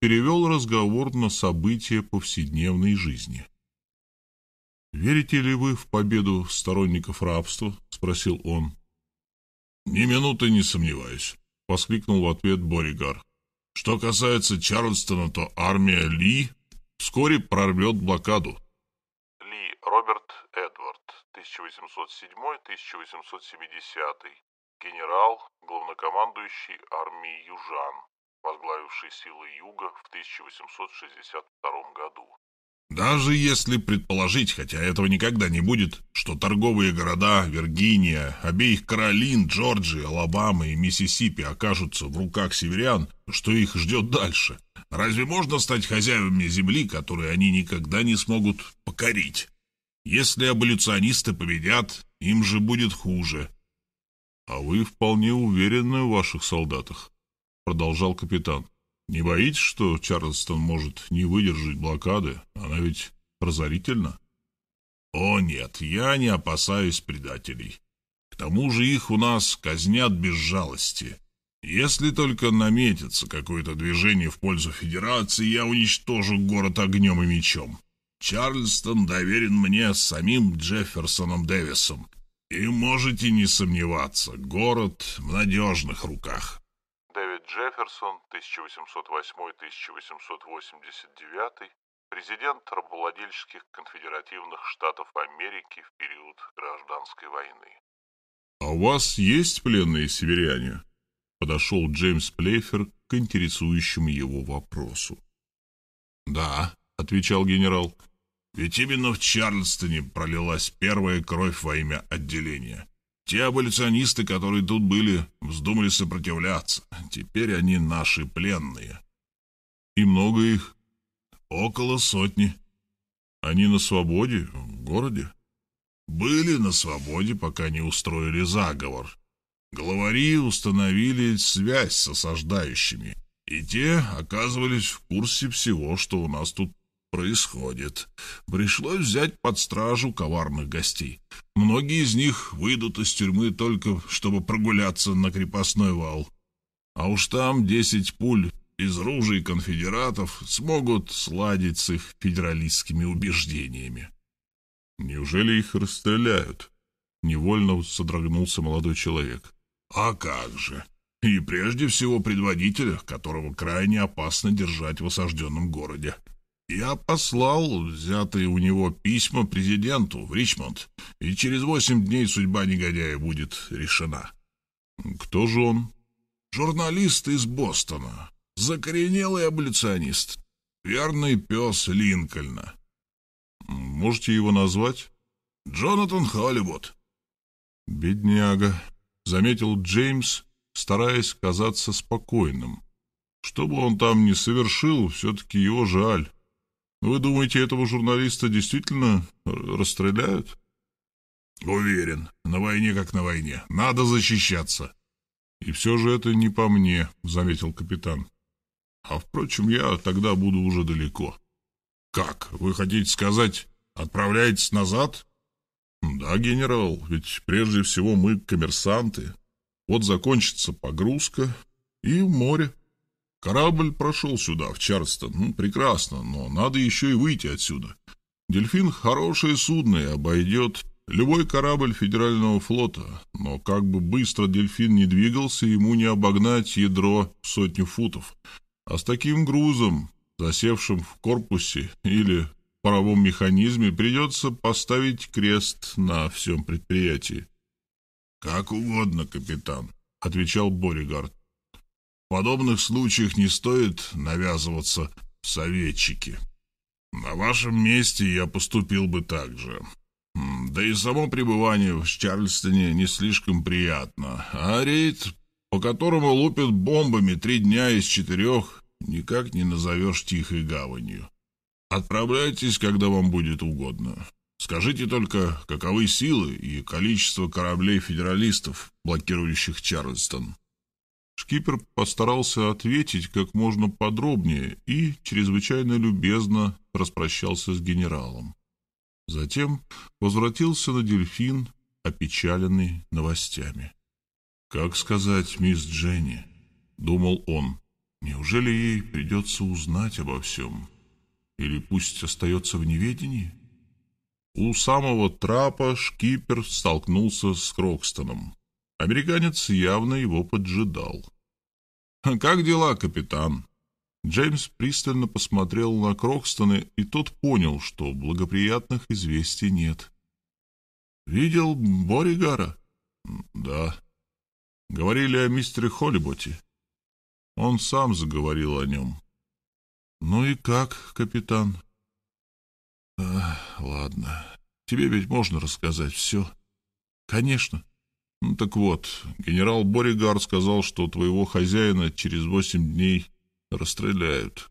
перевел разговор на события повседневной жизни. «Верите ли вы в победу сторонников рабства?» — спросил он. «Ни минуты не сомневаюсь», — воскликнул в ответ Боригар. «Что касается Чарльстона, то армия Ли вскоре прорвет блокаду». Ли Роберт Эдвард, 1807-1870, генерал, главнокомандующий армией южан, возглавивший силы Юга в 1862 году. Даже если предположить, хотя этого никогда не будет, что торговые города Виргиния, обеих Каролин, Джорджии, Алабамы и Миссисипи окажутся в руках северян, что их ждет дальше? Разве можно стать хозяевами земли, которую они никогда не смогут покорить? Если аболюционисты победят, им же будет хуже. — А вы вполне уверены в ваших солдатах, — продолжал капитан. Не боитесь, что Чарльстон может не выдержать блокады? Она ведь разорительна. О нет, я не опасаюсь предателей. К тому же их у нас казнят без жалости. Если только наметится какое-то движение в пользу Федерации, я уничтожу город огнем и мечом. Чарльстон доверен мне самим Джефферсоном Дэвисом. И можете не сомневаться, город в надежных руках. Джефферсон, 1808-1889, президент рабовладельческих конфедеративных штатов Америки в период гражданской войны. «А у вас есть пленные северяне?» Подошел Джеймс Плейфер к интересующему его вопросу. «Да», — отвечал генерал, — «ведь именно в Чарльстоне пролилась первая кровь во имя отделения. Те аболиционисты, которые тут были, вздумали сопротивляться. Теперь они наши пленные. И много их? Около сотни. Они на свободе, в городе? Были на свободе, пока не устроили заговор. Главари установили связь с осаждающими, и те оказывались в курсе всего, что у нас тут происходит. Пришлось взять под стражу коварных гостей. Многие из них выйдут из тюрьмы только, чтобы прогуляться на крепостной вал. А уж там десять пуль из ружей конфедератов смогут сладить с их федералистскими убеждениями. Неужели их расстреляют? Невольно содрогнулся молодой человек. А как же? И прежде всего предводителя, которого крайне опасно держать в осажденном городе. Я послал взятые у него письма президенту в Ричмонд, и через восемь дней судьба негодяя будет решена. Кто же он? Журналист из Бостона. Закоренелый аболиционист. Верный пес Линкольна. Можете его назвать? Джонатан Холливуд. Бедняга, заметил Джеймс, стараясь казаться спокойным. Что бы он там ни совершил, все-таки его жаль. Вы думаете, этого журналиста действительно расстреляют? Уверен, на войне как на войне. Надо защищаться. И все же это не по мне, заметил капитан. А впрочем, я тогда буду уже далеко. Как? Вы хотите сказать, отправляетесь назад? Да, генерал, ведь прежде всего мы коммерсанты. Вот закончится погрузка и в море. Корабль прошел сюда, в Чарльстон. Ну, прекрасно, но надо еще и выйти отсюда. Дельфин — хорошее судно и обойдет любой корабль федерального флота. Но как бы быстро дельфин не двигался, ему не обогнать ядро в сотню футов. А с таким грузом, засевшим в корпусе или паровом механизме, придется поставить крест на всем предприятии. «Как угодно, капитан», — отвечал Боригард. В подобных случаях не стоит навязываться в советчики. На вашем месте я поступил бы так же. Да и само пребывание в Чарльстоне не слишком приятно. А рейд, по которому лупят бомбами три дня из четырех, никак не назовешь тихой гаванью. Отправляйтесь, когда вам будет угодно. Скажите только, каковы силы и количество кораблей федералистов, блокирующих Чарльстон. Шкипер постарался ответить как можно подробнее и чрезвычайно любезно распрощался с генералом. Затем возвратился на дельфин, опечаленный новостями. «Как сказать мисс Дженни?» — думал он. «Неужели ей придется узнать обо всем? Или пусть остается в неведении?» У самого трапа шкипер столкнулся с Крокстоном. Американец явно его поджидал. «Как дела, капитан?» Джеймс пристально посмотрел на Крокстона, и тот понял, что благоприятных известий нет. «Видел Боригара?» «Да». «Говорили о мистере Холлиботе?» Он сам заговорил о нем. «Ну и как, капитан?» «Ах, ладно. Тебе ведь можно рассказать все?» «Конечно. Ну, так вот, генерал Боригар сказал, что твоего хозяина через восемь дней расстреляют.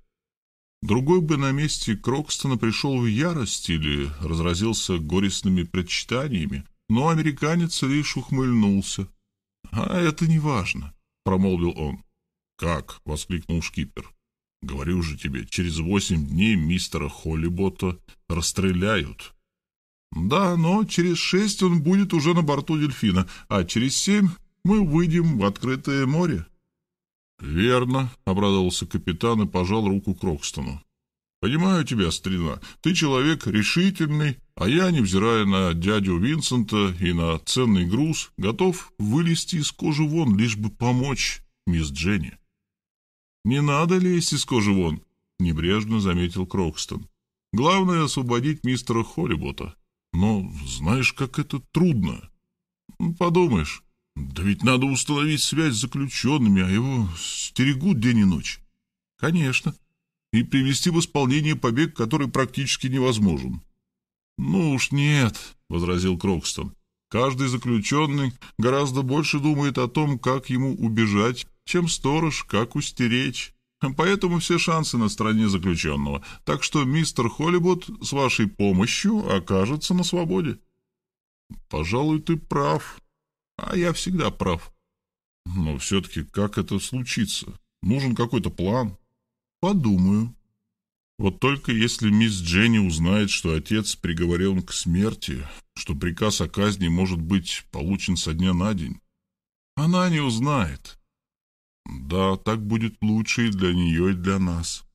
Другой бы на месте Крокстона пришел в ярость или разразился горестными предчитаниями, но американец лишь ухмыльнулся. «А это не важно», — промолвил он. «Как?» — воскликнул шкипер. «Говорю же тебе, через восемь дней мистера Холлибота расстреляют. Да, но через шесть он будет уже на борту дельфина, а через семь мы выйдем в открытое море. Верно, обрадовался капитан и пожал руку Крокстону. Понимаю тебя, старина. Ты человек решительный, а я, невзирая на дядю Винсента и на ценный груз, готов вылезти из кожи вон, лишь бы помочь мисс Дженни. Не надо лезть из кожи вон, небрежно заметил Крокстон. Главное освободить мистера Холлибота. Но знаешь, как это трудно. Ну, подумаешь, да ведь надо установить связь с заключенными, а его стерегут день и ночь. Конечно. И привести в исполнение побег, который практически невозможен. Ну уж нет, возразил Крокстон. Каждый заключенный гораздо больше думает о том, как ему убежать, чем сторож, как устеречь. Поэтому все шансы на стороне заключенного. Так что мистер Холлибуд с вашей помощью окажется на свободе. Пожалуй, ты прав. А я всегда прав. Но все-таки как это случится? Нужен какой-то план. Подумаю. Вот только если мисс Дженни узнает, что отец приговорен к смерти, что приказ о казни может быть получен со дня на день, она не узнает. Да, так будет лучше и для нее, и для нас.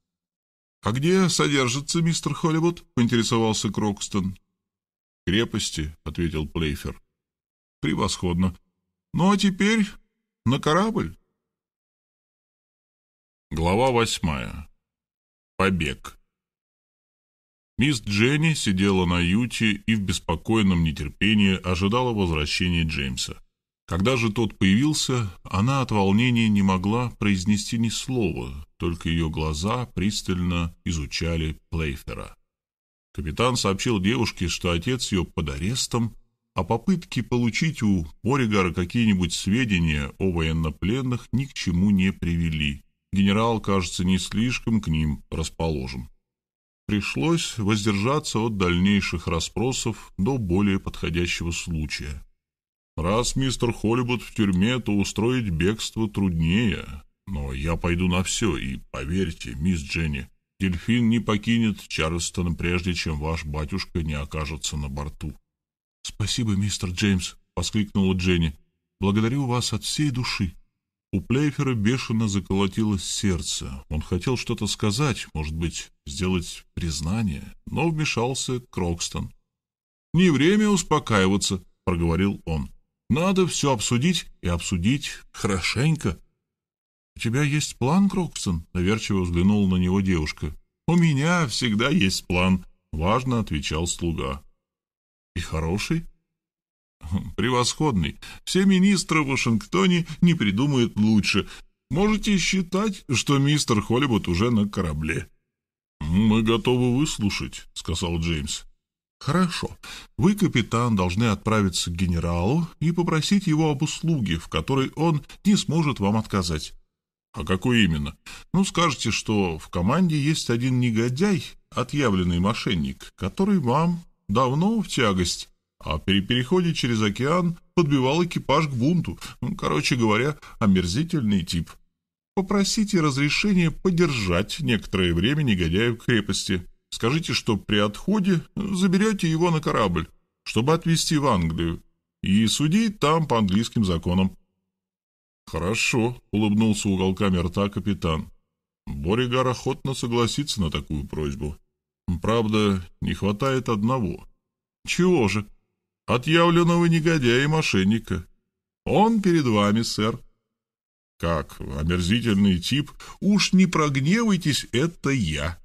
А где содержится мистер Холливуд? поинтересовался Крокстон. В крепости, ответил Плейфер. Превосходно. Ну а теперь на корабль. Глава восьмая. Побег. Мисс Дженни сидела на юте и в беспокойном нетерпении ожидала возвращения Джеймса. Когда же тот появился, она от волнения не могла произнести ни слова, только ее глаза пристально изучали Плейфера. Капитан сообщил девушке, что отец ее под арестом, а попытки получить у Оригара какие-нибудь сведения о военнопленных ни к чему не привели. Генерал, кажется, не слишком к ним расположен. пришлось воздержаться от дальнейших расспросов до более подходящего случая. Раз мистер Холлибуд в тюрьме, то устроить бегство труднее. Но я пойду на все, и поверьте, мисс Дженни, дельфин не покинет Чарльстон, прежде чем ваш батюшка не окажется на борту. — Спасибо, мистер Джеймс, — воскликнула Дженни. — Благодарю вас от всей души. У Плейфера бешено заколотилось сердце. Он хотел что-то сказать, может быть, сделать признание, но вмешался Крокстон. «Не время успокаиваться», — проговорил он. «Надо все обсудить и обсудить хорошенько». «У тебя есть план, Крокстон?» — доверчиво взглянула на него девушка. «У меня всегда есть план», — важно отвечал слуга. «И хороший?» Превосходный. Все министры в Вашингтоне не придумают лучше. Можете считать, что мистер Холливуд уже на корабле. Мы готовы выслушать, сказал Джеймс. Хорошо. Вы, капитан, должны отправиться к генералу и попросить его об услуге, в которой он не сможет вам отказать. А какой именно? Ну, скажете, что в команде есть один негодяй, отъявленный мошенник, который вам давно в тягость а при переходе через океан подбивал экипаж к бунту. Ну, короче говоря, омерзительный тип. Попросите разрешения подержать некоторое время негодяя в крепости. Скажите, что при отходе заберете его на корабль, чтобы отвезти в Англию, и судить там по английским законам. «Хорошо», — улыбнулся уголками рта капитан. Боригар охотно согласится на такую просьбу. Правда, не хватает одного. Чего же? отъявленного негодяя и мошенника. Он перед вами, сэр. Как омерзительный тип, уж не прогневайтесь, это я.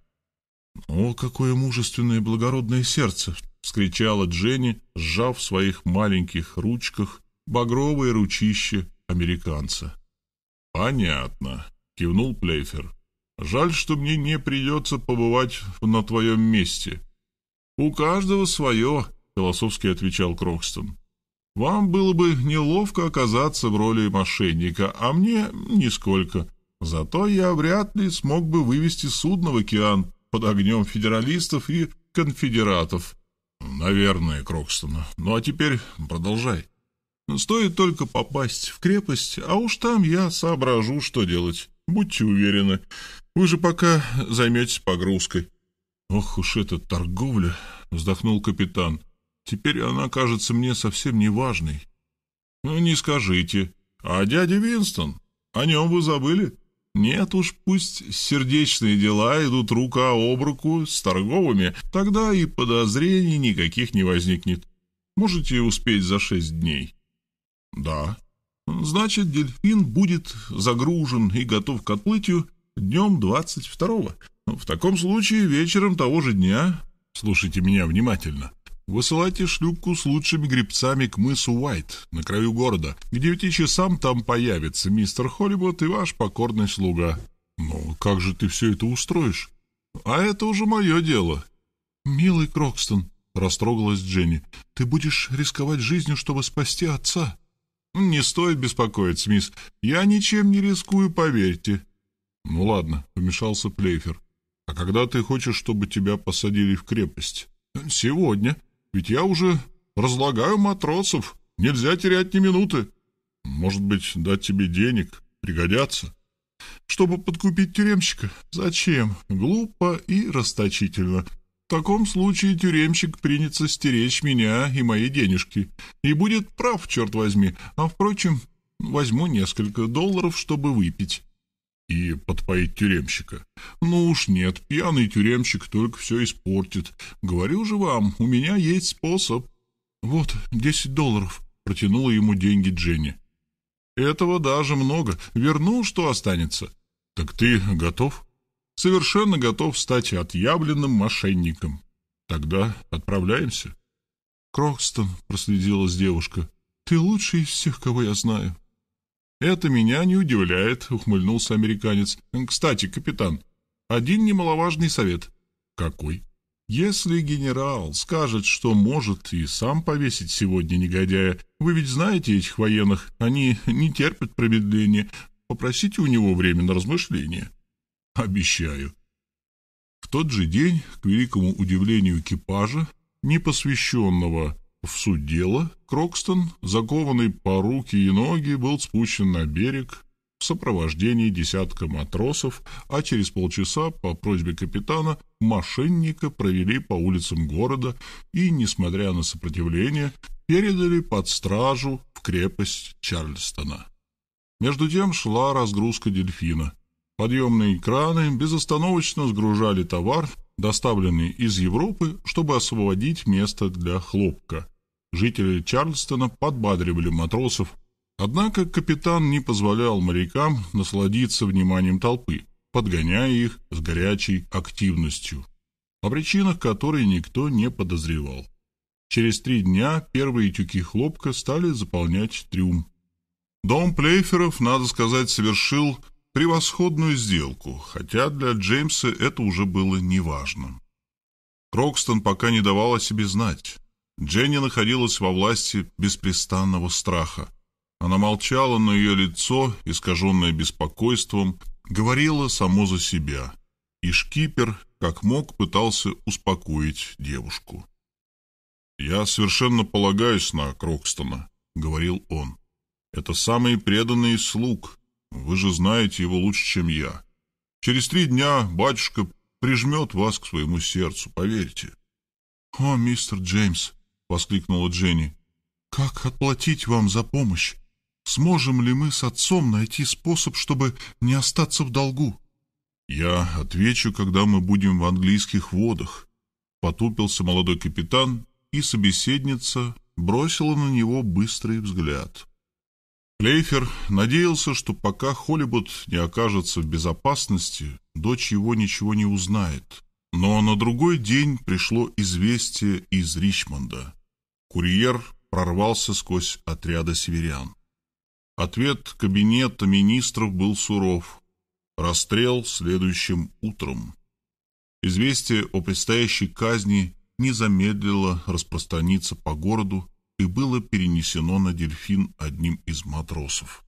О, какое мужественное и благородное сердце! — вскричала Дженни, сжав в своих маленьких ручках багровое ручище американца. «Понятно», — кивнул Плейфер. «Жаль, что мне не придется побывать на твоем месте. У каждого свое, философски отвечал Крокстон. Вам было бы неловко оказаться в роли мошенника, а мне нисколько. Зато я вряд ли смог бы вывести судно в океан под огнем федералистов и конфедератов. Наверное, Крокстон. Ну а теперь продолжай. Стоит только попасть в крепость, а уж там я соображу, что делать. Будьте уверены. Вы же пока займетесь погрузкой. Ох уж эта торговля, вздохнул капитан. Теперь она кажется мне совсем неважной. Ну, не скажите. А дядя Винстон? О нем вы забыли? Нет уж, пусть сердечные дела идут рука об руку с торговыми, тогда и подозрений никаких не возникнет. Можете успеть за шесть дней? Да. Значит, дельфин будет загружен и готов к отплытию днем двадцать второго. В таком случае вечером того же дня, слушайте меня внимательно, Высылайте шлюпку с лучшими гребцами к мысу Уайт на краю города. К девяти часам там появится мистер Холливуд и ваш покорный слуга. Ну, как же ты все это устроишь? А это уже мое дело. Милый Крокстон, растрогалась Дженни, ты будешь рисковать жизнью, чтобы спасти отца. Не стоит беспокоиться, мисс. Я ничем не рискую, поверьте. Ну ладно, вмешался Плейфер. А когда ты хочешь, чтобы тебя посадили в крепость? Сегодня. Ведь я уже разлагаю матросов. Нельзя терять ни минуты. Может быть, дать тебе денег? Пригодятся. Чтобы подкупить тюремщика? Зачем? Глупо и расточительно. В таком случае тюремщик принется стеречь меня и мои денежки. И будет прав, черт возьми. А, впрочем, возьму несколько долларов, чтобы выпить. И подпоить тюремщика. Ну уж нет, пьяный тюремщик только все испортит. Говорю же вам, у меня есть способ. Вот, десять долларов. Протянула ему деньги Дженни. Этого даже много. Верну, что останется. Так ты готов? Совершенно готов стать отъявленным мошенником. Тогда отправляемся. Крокстон, проследилась девушка, ты лучший из всех, кого я знаю. «Это меня не удивляет», — ухмыльнулся американец. «Кстати, капитан, один немаловажный совет». «Какой?» «Если генерал скажет, что может и сам повесить сегодня негодяя, вы ведь знаете этих военных, они не терпят промедления. Попросите у него время на размышление». «Обещаю». «В тот же день, к великому удивлению экипажа, непосвященного в суть дела, Крокстон, закованный по руки и ноги, был спущен на берег в сопровождении десятка матросов, а через полчаса, по просьбе капитана, мошенника провели по улицам города и, несмотря на сопротивление, передали под стражу в крепость Чарльстона. Между тем шла разгрузка дельфина. Подъемные краны безостановочно сгружали товар, доставленный из Европы, чтобы освободить место для хлопка. Жители Чарльстона подбадривали матросов, однако капитан не позволял морякам насладиться вниманием толпы, подгоняя их с горячей активностью, о причинах которой никто не подозревал. Через три дня первые тюки хлопка стали заполнять трюм. Дом Плейферов, надо сказать, совершил превосходную сделку, хотя для Джеймса это уже было неважно. Крокстон пока не давал о себе знать. Дженни находилась во власти беспрестанного страха. Она молчала, но ее лицо, искаженное беспокойством, говорило само за себя, и шкипер, как мог, пытался успокоить девушку. «Я совершенно полагаюсь на Крокстона», — говорил он. «Это самый преданный слуг, вы же знаете его лучше, чем я. Через три дня батюшка прижмет вас к своему сердцу, поверьте. — О, мистер Джеймс, — воскликнула Дженни, — как отплатить вам за помощь? Сможем ли мы с отцом найти способ, чтобы не остаться в долгу? — Я отвечу, когда мы будем в английских водах, — потупился молодой капитан, и собеседница бросила на него быстрый взгляд. Клейфер надеялся, что пока Холлибуд не окажется в безопасности, дочь его ничего не узнает. Но на другой день пришло известие из Ричмонда. Курьер прорвался сквозь отряды северян. Ответ кабинета министров был суров. Расстрел следующим утром. Известие о предстоящей казни не замедлило распространиться по городу, и было перенесено на дельфин одним из матросов.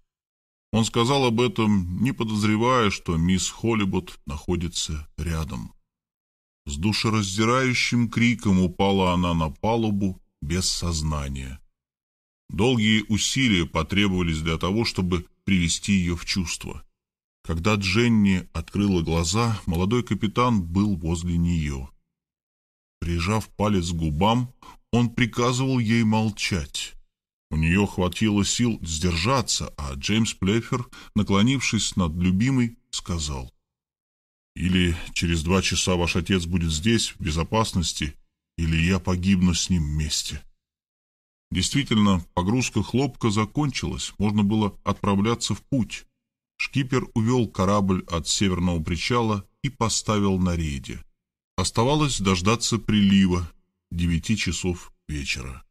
Он сказал об этом, не подозревая, что мисс Холлибуд находится рядом. С душераздирающим криком упала она на палубу без сознания. Долгие усилия потребовались для того, чтобы привести ее в чувство. Когда Дженни открыла глаза, молодой капитан был возле нее. Прижав палец к губам, он приказывал ей молчать. У нее хватило сил сдержаться, а Джеймс Плефер, наклонившись над любимой, сказал, «Или через два часа ваш отец будет здесь, в безопасности, или я погибну с ним вместе». Действительно, погрузка хлопка закончилась, можно было отправляться в путь. Шкипер увел корабль от северного причала и поставил на рейде. Оставалось дождаться прилива, девяти часов вечера.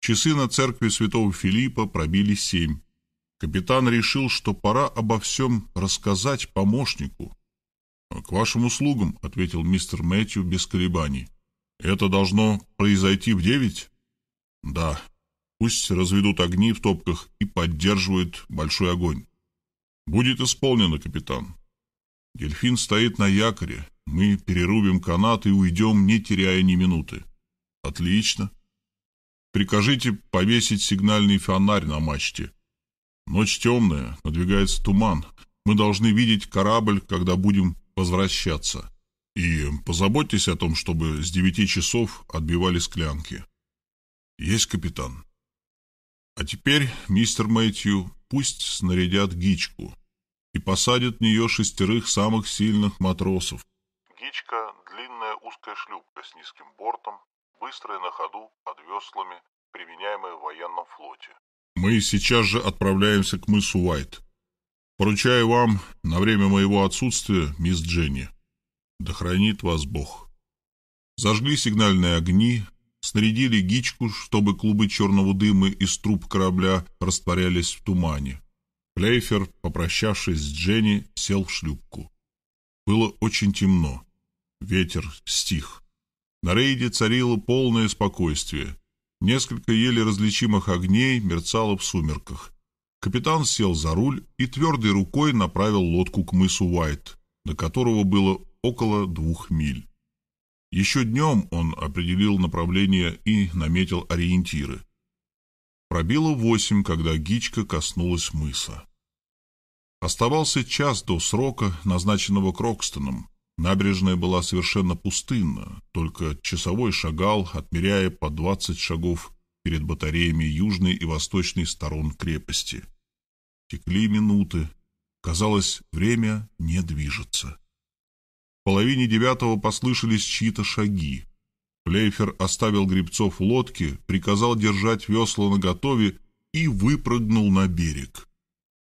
Часы на церкви святого Филиппа пробили семь. Капитан решил, что пора обо всем рассказать помощнику. «К вашим услугам», — ответил мистер Мэтью без колебаний. «Это должно произойти в девять?» «Да. Пусть разведут огни в топках и поддерживают большой огонь». «Будет исполнено, капитан». Дельфин стоит на якоре. Мы перерубим канат и уйдем, не теряя ни минуты. Отлично. Прикажите повесить сигнальный фонарь на мачте. Ночь темная, надвигается туман. Мы должны видеть корабль, когда будем возвращаться. И позаботьтесь о том, чтобы с девяти часов отбивали склянки. Есть, капитан. А теперь, мистер Мэтью, пусть снарядят гичку и посадят в нее шестерых самых сильных матросов. Гичка – длинная узкая шлюпка с низким бортом, быстрая на ходу, под веслами, применяемая в военном флоте. Мы сейчас же отправляемся к мысу Уайт. Поручаю вам на время моего отсутствия, мисс Дженни. Да хранит вас Бог. Зажгли сигнальные огни, снарядили гичку, чтобы клубы черного дыма из труб корабля растворялись в тумане. Плейфер, попрощавшись с Дженни, сел в шлюпку. Было очень темно. Ветер стих. На рейде царило полное спокойствие. Несколько еле различимых огней мерцало в сумерках. Капитан сел за руль и твердой рукой направил лодку к мысу Уайт, до которого было около двух миль. Еще днем он определил направление и наметил ориентиры. Пробило восемь, когда Гичка коснулась мыса. Оставался час до срока, назначенного Крокстоном. Набережная была совершенно пустынна, только часовой шагал, отмеряя по двадцать шагов перед батареями южной и восточной сторон крепости. Текли минуты. Казалось, время не движется. В половине девятого послышались чьи-то шаги. Плейфер оставил грибцов в лодке, приказал держать весла наготове и выпрыгнул на берег.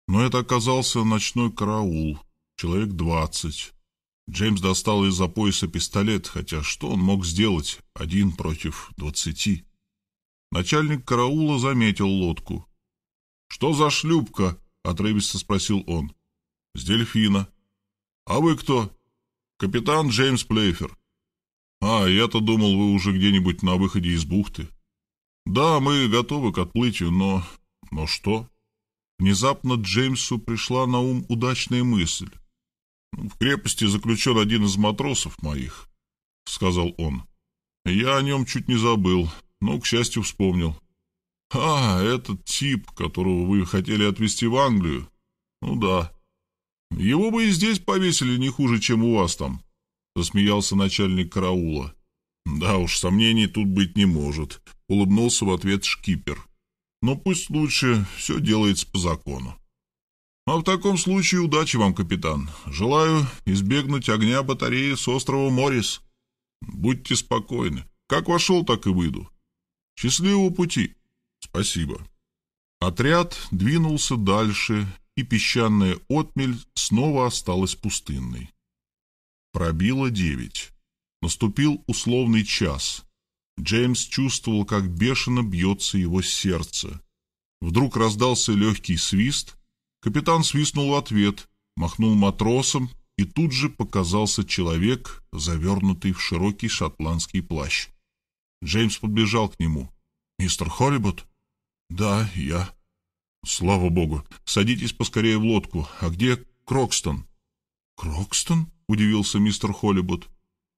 Но это оказался ночной караул, человек двадцать. Джеймс достал из-за пояса пистолет, хотя что он мог сделать один против двадцати? Начальник караула заметил лодку. «Что за шлюпка?» — отрывисто спросил он. «С дельфина». «А вы кто?» «Капитан Джеймс Плейфер». «А, я-то думал, вы уже где-нибудь на выходе из бухты». «Да, мы готовы к отплытию, но...» «Но что?» Внезапно Джеймсу пришла на ум удачная мысль. «В крепости заключен один из матросов моих», — сказал он. «Я о нем чуть не забыл но, к счастью, вспомнил. «А, этот тип, которого вы хотели отвезти в Англию? Ну да. Его бы и здесь повесили не хуже, чем у вас там», — засмеялся начальник караула. «Да уж, сомнений тут быть не может», — улыбнулся в ответ шкипер. «Но пусть лучше все делается по закону». «А в таком случае удачи вам, капитан. Желаю избегнуть огня батареи с острова Моррис. Будьте спокойны. Как вошел, так и выйду. Счастливого пути. Спасибо. Отряд двинулся дальше, и песчаная отмель снова осталась пустынной. Пробило девять. Наступил условный час. Джеймс чувствовал, как бешено бьется его сердце. Вдруг раздался легкий свист. Капитан свистнул в ответ, махнул матросом, и тут же показался человек, завернутый в широкий шотландский плащ. Джеймс подбежал к нему. «Мистер Холлибуд?» «Да, я». «Слава богу. Садитесь поскорее в лодку. А где Крокстон?» «Крокстон?» — удивился мистер Холлибуд.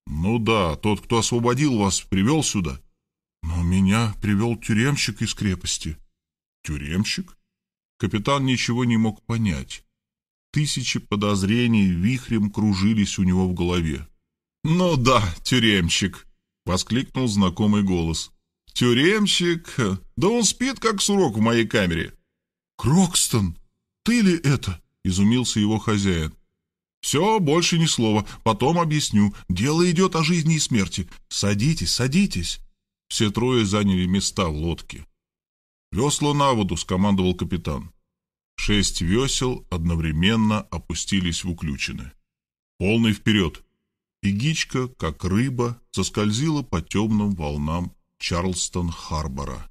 «Ну да, тот, кто освободил вас, привел сюда». «Но меня привел тюремщик из крепости». «Тюремщик?» Капитан ничего не мог понять. Тысячи подозрений вихрем кружились у него в голове. «Ну да, тюремщик», — воскликнул знакомый голос. «Тюремщик? Да он спит, как сурок в моей камере». «Крокстон, ты ли это?» — изумился его хозяин. «Все, больше ни слова. Потом объясню. Дело идет о жизни и смерти. Садитесь, садитесь». Все трое заняли места в лодке. «Весла на воду», — скомандовал капитан. Шесть весел одновременно опустились в уключины. «Полный вперед!» и как рыба, соскользила по темным волнам Чарлстон-Харбора.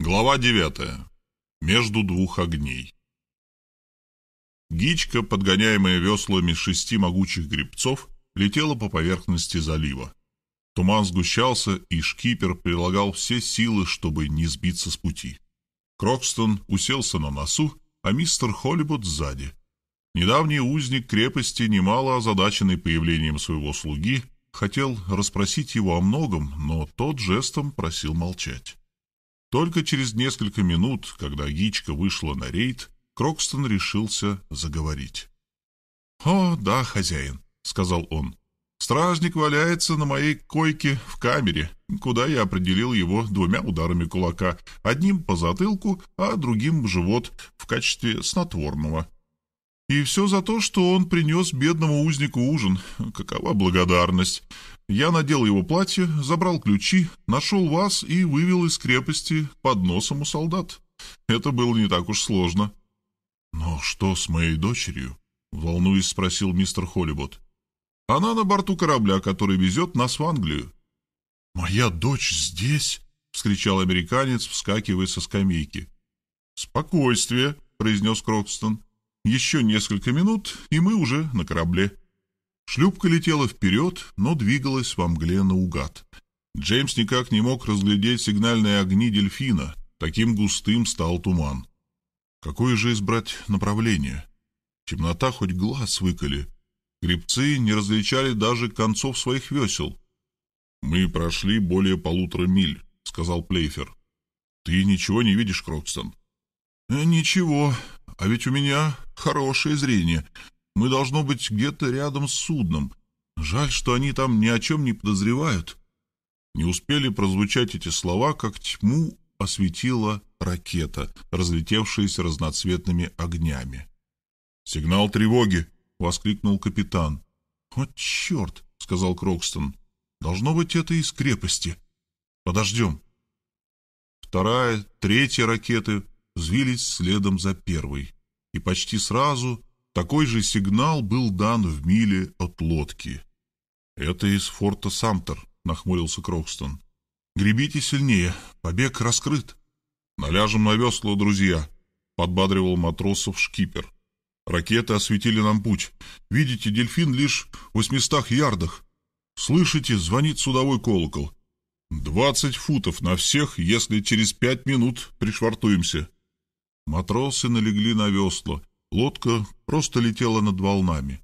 Глава девятая. Между двух огней. Гичка, подгоняемая веслами шести могучих гребцов, летела по поверхности залива. Туман сгущался, и шкипер прилагал все силы, чтобы не сбиться с пути. Крокстон уселся на носу, а мистер Холлибуд сзади — Недавний узник крепости, немало озадаченный появлением своего слуги, хотел расспросить его о многом, но тот жестом просил молчать. Только через несколько минут, когда Гичка вышла на рейд, Крокстон решился заговорить. «О, да, хозяин», — сказал он. «Стражник валяется на моей койке в камере, куда я определил его двумя ударами кулака, одним по затылку, а другим в живот в качестве снотворного. И все за то, что он принес бедному узнику ужин. Какова благодарность. Я надел его платье, забрал ключи, нашел вас и вывел из крепости под носом у солдат. Это было не так уж сложно. «Но что с моей дочерью?» — волнуясь спросил мистер Холлибот. «Она на борту корабля, который везет нас в Англию». «Моя дочь здесь?» — вскричал американец, вскакивая со скамейки. «Спокойствие», — произнес Крокстон. Еще несколько минут, и мы уже на корабле. Шлюпка летела вперед, но двигалась во мгле наугад. Джеймс никак не мог разглядеть сигнальные огни дельфина. Таким густым стал туман. Какое же избрать направление? Темнота хоть глаз выколи. Гребцы не различали даже концов своих весел. «Мы прошли более полутора миль», — сказал Плейфер. «Ты ничего не видишь, Крокстон?» «Э, «Ничего, а ведь у меня хорошее зрение. Мы должно быть где-то рядом с судном. Жаль, что они там ни о чем не подозревают». Не успели прозвучать эти слова, как тьму осветила ракета, разлетевшаяся разноцветными огнями. «Сигнал тревоги!» — воскликнул капитан. «О, черт!» — сказал Крокстон. «Должно быть, это из крепости. Подождем». Вторая, третья ракеты взвились следом за первой, и почти сразу такой же сигнал был дан в миле от лодки. «Это из форта Самтер», — нахмурился Крокстон. «Гребите сильнее, побег раскрыт». «Наляжем на весла, друзья», — подбадривал матросов шкипер. Ракеты осветили нам путь. Видите, дельфин лишь в восьмистах ярдах. Слышите, звонит судовой колокол. Двадцать футов на всех, если через пять минут пришвартуемся. Матросы налегли на весла. Лодка просто летела над волнами.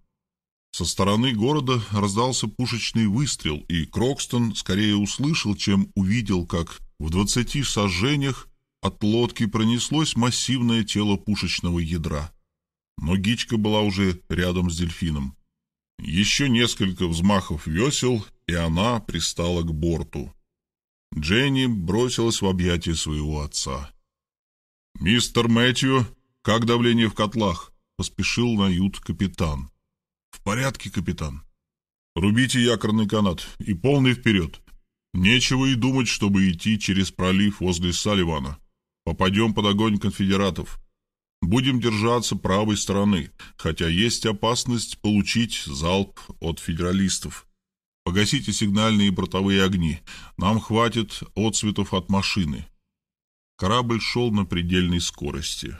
Со стороны города раздался пушечный выстрел, и Крокстон скорее услышал, чем увидел, как в двадцати сожжениях от лодки пронеслось массивное тело пушечного ядра но Гичка была уже рядом с дельфином. Еще несколько взмахов весел, и она пристала к борту. Дженни бросилась в объятия своего отца. «Мистер Мэтью, как давление в котлах?» — поспешил на ют капитан. «В порядке, капитан. Рубите якорный канат и полный вперед. Нечего и думать, чтобы идти через пролив возле Салливана. Попадем под огонь конфедератов. Будем держаться правой стороны, хотя есть опасность получить залп от федералистов. Погасите сигнальные и бортовые огни. Нам хватит отсветов от машины. Корабль шел на предельной скорости.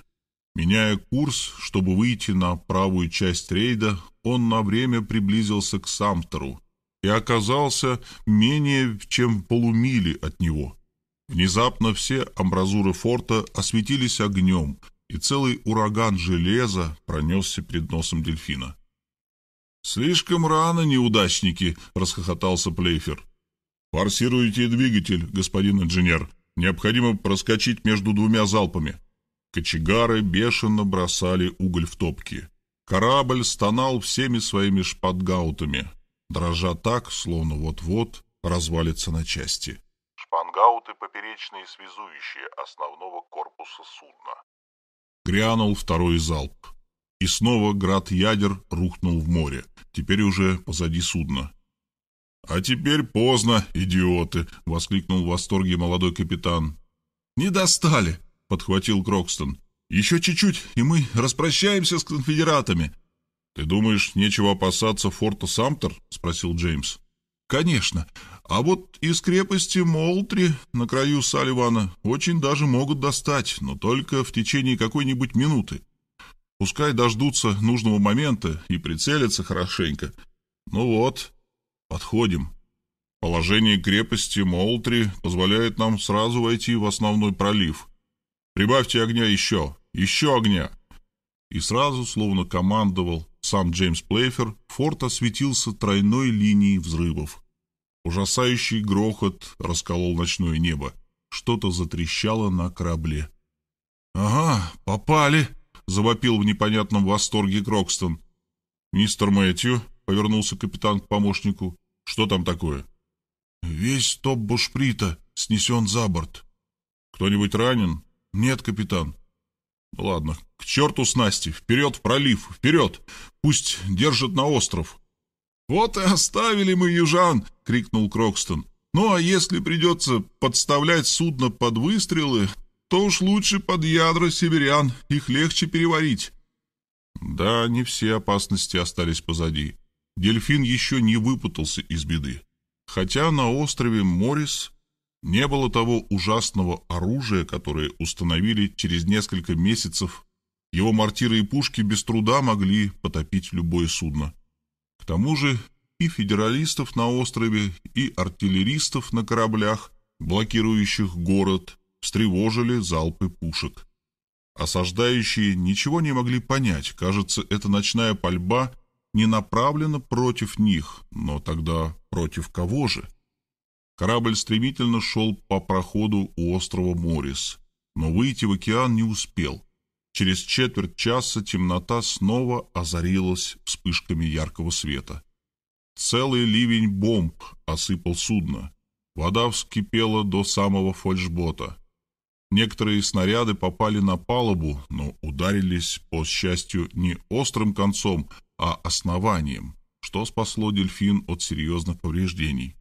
Меняя курс, чтобы выйти на правую часть рейда, он на время приблизился к Самтеру и оказался менее чем в полумили от него. Внезапно все амбразуры форта осветились огнем, и целый ураган железа пронесся перед носом дельфина. «Слишком рано, неудачники!» — расхохотался Плейфер. «Форсируйте двигатель, господин инженер. Необходимо проскочить между двумя залпами». Кочегары бешено бросали уголь в топки. Корабль стонал всеми своими шпатгаутами, дрожа так, словно вот-вот развалится на части. Шпангауты — поперечные связующие основного корпуса судна. Грянул второй залп. И снова град ядер рухнул в море, теперь уже позади судна. «А теперь поздно, идиоты!» — воскликнул в восторге молодой капитан. «Не достали!» — подхватил Крокстон. «Еще чуть-чуть, и мы распрощаемся с конфедератами». «Ты думаешь, нечего опасаться форта Самтер?» — спросил Джеймс. «Конечно. А вот из крепости Молтри на краю Салливана очень даже могут достать, но только в течение какой-нибудь минуты. Пускай дождутся нужного момента и прицелятся хорошенько. Ну вот, подходим. Положение крепости Молтри позволяет нам сразу войти в основной пролив. Прибавьте огня еще, еще огня. И сразу, словно командовал сам Джеймс Плейфер, форт осветился тройной линией взрывов. Ужасающий грохот расколол ночное небо. Что-то затрещало на корабле. «Ага, попали!» — завопил в непонятном восторге Крокстон. «Мистер Мэтью», — повернулся капитан к помощнику, — «что там такое?» «Весь топ бушприта снесен за борт». «Кто-нибудь ранен?» «Нет, капитан». Ладно, к черту снасти, вперед в пролив, вперед! Пусть держат на остров. Вот и оставили мы южан, крикнул Крокстон. Ну а если придется подставлять судно под выстрелы, то уж лучше под ядра северян, их легче переварить. Да, не все опасности остались позади. Дельфин еще не выпутался из беды. Хотя на острове Морис не было того ужасного оружия, которое установили через несколько месяцев. Его мортиры и пушки без труда могли потопить любое судно. К тому же и федералистов на острове, и артиллеристов на кораблях, блокирующих город, встревожили залпы пушек. Осаждающие ничего не могли понять. Кажется, эта ночная пальба не направлена против них, но тогда против кого же? Корабль стремительно шел по проходу у острова Морис, но выйти в океан не успел. Через четверть часа темнота снова озарилась вспышками яркого света. Целый ливень бомб осыпал судно. Вода вскипела до самого фольшбота. Некоторые снаряды попали на палубу, но ударились, по счастью, не острым концом, а основанием, что спасло дельфин от серьезных повреждений.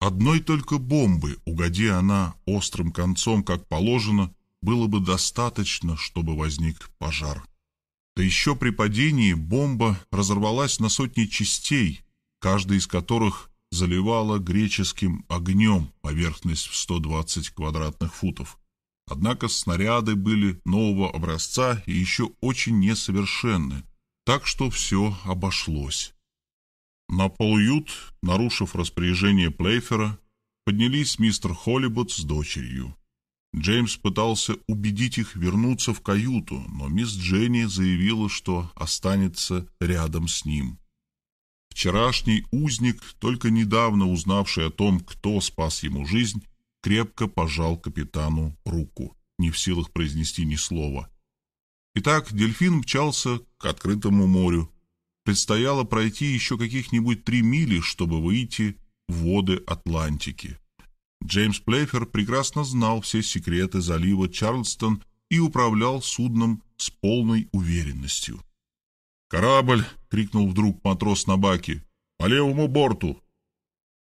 Одной только бомбы, угоди она острым концом, как положено, было бы достаточно, чтобы возник пожар. Да еще при падении бомба разорвалась на сотни частей, каждая из которых заливала греческим огнем поверхность в 120 квадратных футов. Однако снаряды были нового образца и еще очень несовершенны, так что все обошлось. На полуют, нарушив распоряжение Плейфера, поднялись мистер Холлибуд с дочерью. Джеймс пытался убедить их вернуться в каюту, но мисс Дженни заявила, что останется рядом с ним. Вчерашний узник, только недавно узнавший о том, кто спас ему жизнь, крепко пожал капитану руку, не в силах произнести ни слова. Итак, дельфин мчался к открытому морю. Предстояло пройти еще каких-нибудь три мили, чтобы выйти в воды Атлантики. Джеймс Плейфер прекрасно знал все секреты залива Чарльстон и управлял судном с полной уверенностью. «Корабль!» — крикнул вдруг матрос на баке. «По левому борту!»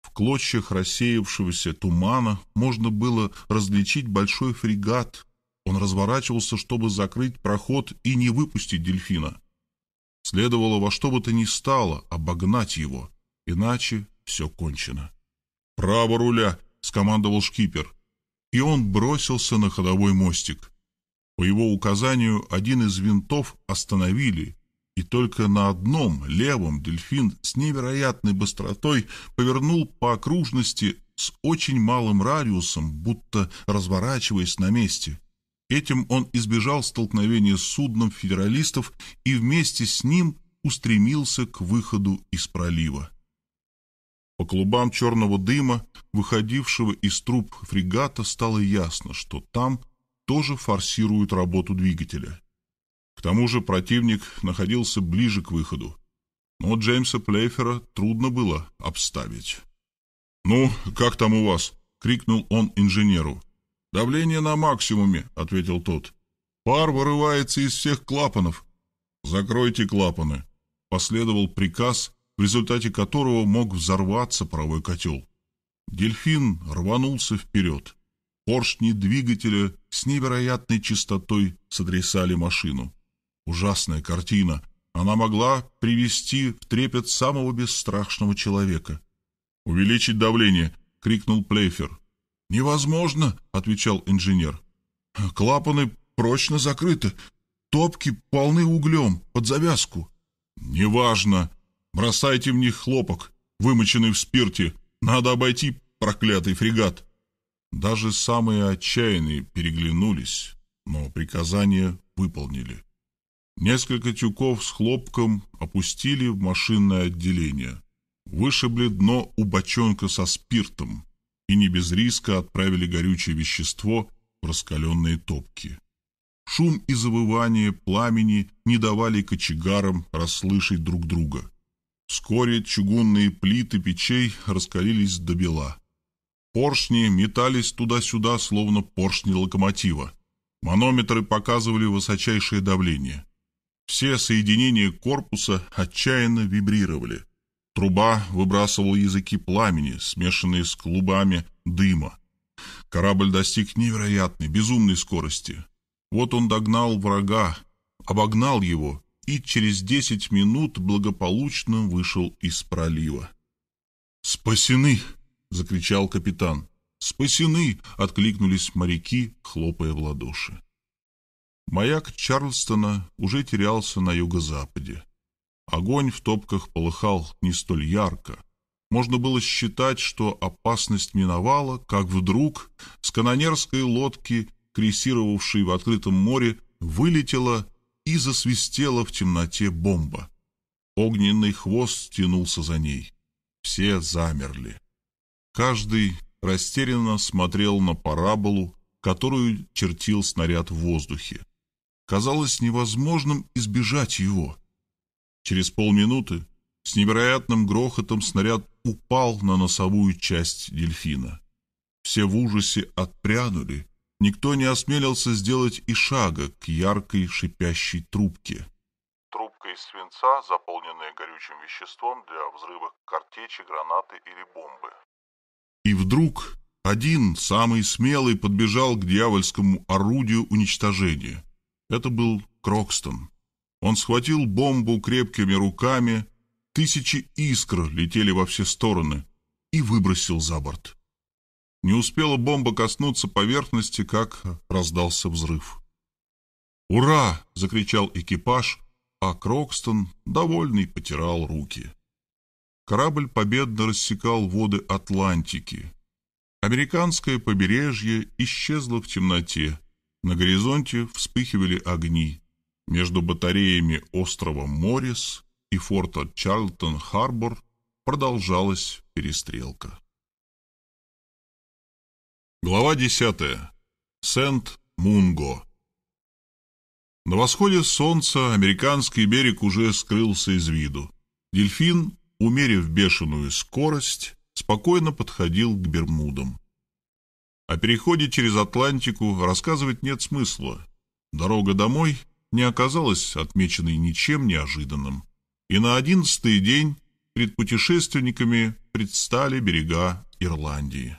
В клочьях рассеявшегося тумана можно было различить большой фрегат. Он разворачивался, чтобы закрыть проход и не выпустить дельфина. Следовало во что бы то ни стало обогнать его, иначе все кончено. «Право руля!» — скомандовал шкипер, и он бросился на ходовой мостик. По его указанию один из винтов остановили, и только на одном, левом, дельфин с невероятной быстротой повернул по окружности с очень малым радиусом, будто разворачиваясь на месте. Этим он избежал столкновения с судном федералистов и вместе с ним устремился к выходу из пролива. По клубам черного дыма, выходившего из труб фрегата, стало ясно, что там тоже форсируют работу двигателя. К тому же противник находился ближе к выходу. Но Джеймса Плейфера трудно было обставить. «Ну, как там у вас?» — крикнул он инженеру. «Давление на максимуме», — ответил тот. «Пар вырывается из всех клапанов». «Закройте клапаны», — последовал приказ, в результате которого мог взорваться паровой котел. Дельфин рванулся вперед. Поршни двигателя с невероятной частотой сотрясали машину. Ужасная картина. Она могла привести в трепет самого бесстрашного человека. «Увеличить давление!» — крикнул Плейфер. «Невозможно!» — отвечал инженер. «Клапаны прочно закрыты. Топки полны углем, под завязку». «Неважно. Бросайте в них хлопок, вымоченный в спирте. Надо обойти проклятый фрегат». Даже самые отчаянные переглянулись, но приказание выполнили. Несколько тюков с хлопком опустили в машинное отделение. Вышибли дно у бочонка со спиртом и не без риска отправили горючее вещество в раскаленные топки. Шум и завывание пламени не давали кочегарам расслышать друг друга. Вскоре чугунные плиты печей раскалились до бела. Поршни метались туда-сюда, словно поршни локомотива. Манометры показывали высочайшее давление. Все соединения корпуса отчаянно вибрировали. Труба выбрасывала языки пламени, смешанные с клубами дыма. Корабль достиг невероятной, безумной скорости. Вот он догнал врага, обогнал его и через десять минут благополучно вышел из пролива. «Спасены!» — закричал капитан. «Спасены!» — откликнулись моряки, хлопая в ладоши. Маяк Чарльстона уже терялся на юго-западе. Огонь в топках полыхал не столь ярко. Можно было считать, что опасность миновала, как вдруг с канонерской лодки, крейсировавшей в открытом море, вылетела и засвистела в темноте бомба. Огненный хвост тянулся за ней. Все замерли. Каждый растерянно смотрел на параболу, которую чертил снаряд в воздухе. Казалось невозможным избежать его. Через полминуты с невероятным грохотом снаряд упал на носовую часть дельфина. Все в ужасе отпрянули. Никто не осмелился сделать и шага к яркой шипящей трубке. Трубка из свинца, заполненная горючим веществом для взрыва картечи, гранаты или бомбы. И вдруг один, самый смелый, подбежал к дьявольскому орудию уничтожения. Это был Крокстон. Он схватил бомбу крепкими руками, тысячи искр летели во все стороны и выбросил за борт. Не успела бомба коснуться поверхности, как раздался взрыв. «Ура!» — закричал экипаж, а Крокстон, довольный, потирал руки. Корабль победно рассекал воды Атлантики. Американское побережье исчезло в темноте. На горизонте вспыхивали огни. Между батареями острова Моррис и форта Чарльтон-Харбор продолжалась перестрелка. Глава 10. Сент-Мунго. На восходе солнца американский берег уже скрылся из виду. Дельфин, умерив бешеную скорость, спокойно подходил к Бермудам. О переходе через Атлантику рассказывать нет смысла. Дорога домой не оказалась отмеченной ничем неожиданным. И на одиннадцатый день перед путешественниками предстали берега Ирландии.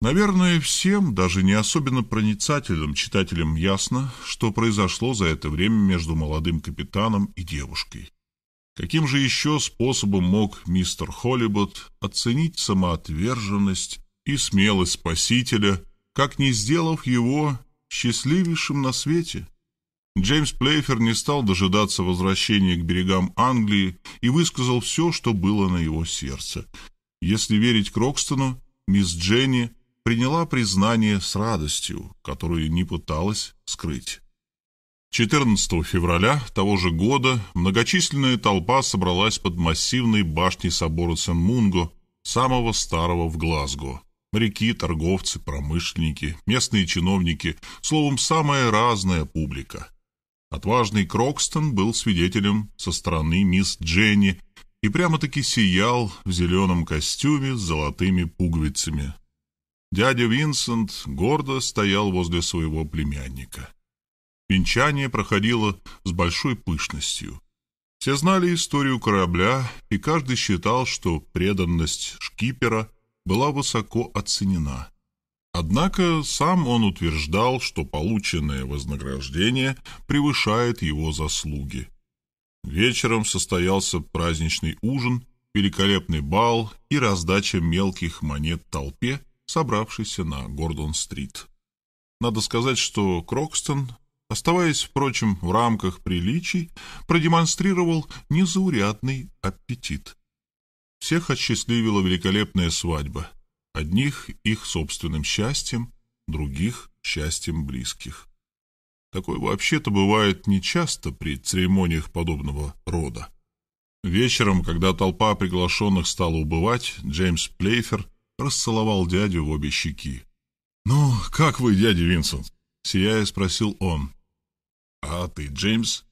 Наверное, всем, даже не особенно проницательным читателям, ясно, что произошло за это время между молодым капитаном и девушкой. Каким же еще способом мог мистер Холлибот оценить самоотверженность и смелость спасителя, как не сделав его счастливейшим на свете? Джеймс Плейфер не стал дожидаться возвращения к берегам Англии и высказал все, что было на его сердце. Если верить Крокстону, мисс Дженни приняла признание с радостью, которую не пыталась скрыть. 14 февраля того же года многочисленная толпа собралась под массивной башней собора Сен-Мунго, самого старого в Глазго. Моряки, торговцы, промышленники, местные чиновники, словом, самая разная публика. Отважный Крокстон был свидетелем со стороны мисс Дженни и прямо-таки сиял в зеленом костюме с золотыми пуговицами. Дядя Винсент гордо стоял возле своего племянника. Венчание проходило с большой пышностью. Все знали историю корабля, и каждый считал, что преданность шкипера была высоко оценена. Однако сам он утверждал, что полученное вознаграждение превышает его заслуги. Вечером состоялся праздничный ужин, великолепный бал и раздача мелких монет толпе, собравшейся на Гордон-стрит. Надо сказать, что Крокстон оставаясь, впрочем, в рамках приличий, продемонстрировал незаурядный аппетит. Всех осчастливила великолепная свадьба. Одних их собственным счастьем, других — счастьем близких. Такое вообще-то бывает нечасто при церемониях подобного рода. Вечером, когда толпа приглашенных стала убывать, Джеймс Плейфер расцеловал дядю в обе щеки. «Ну, как вы, дядя Винсент?» — сияя спросил он. «А ты, Джеймс,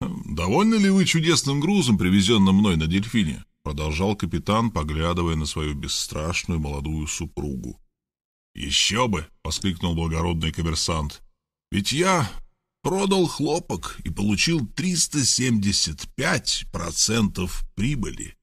довольны ли вы чудесным грузом, привезенным мной на дельфине?» Продолжал капитан, поглядывая на свою бесстрашную молодую супругу. «Еще бы!» — воскликнул благородный коммерсант. «Ведь я продал хлопок и получил 375% прибыли».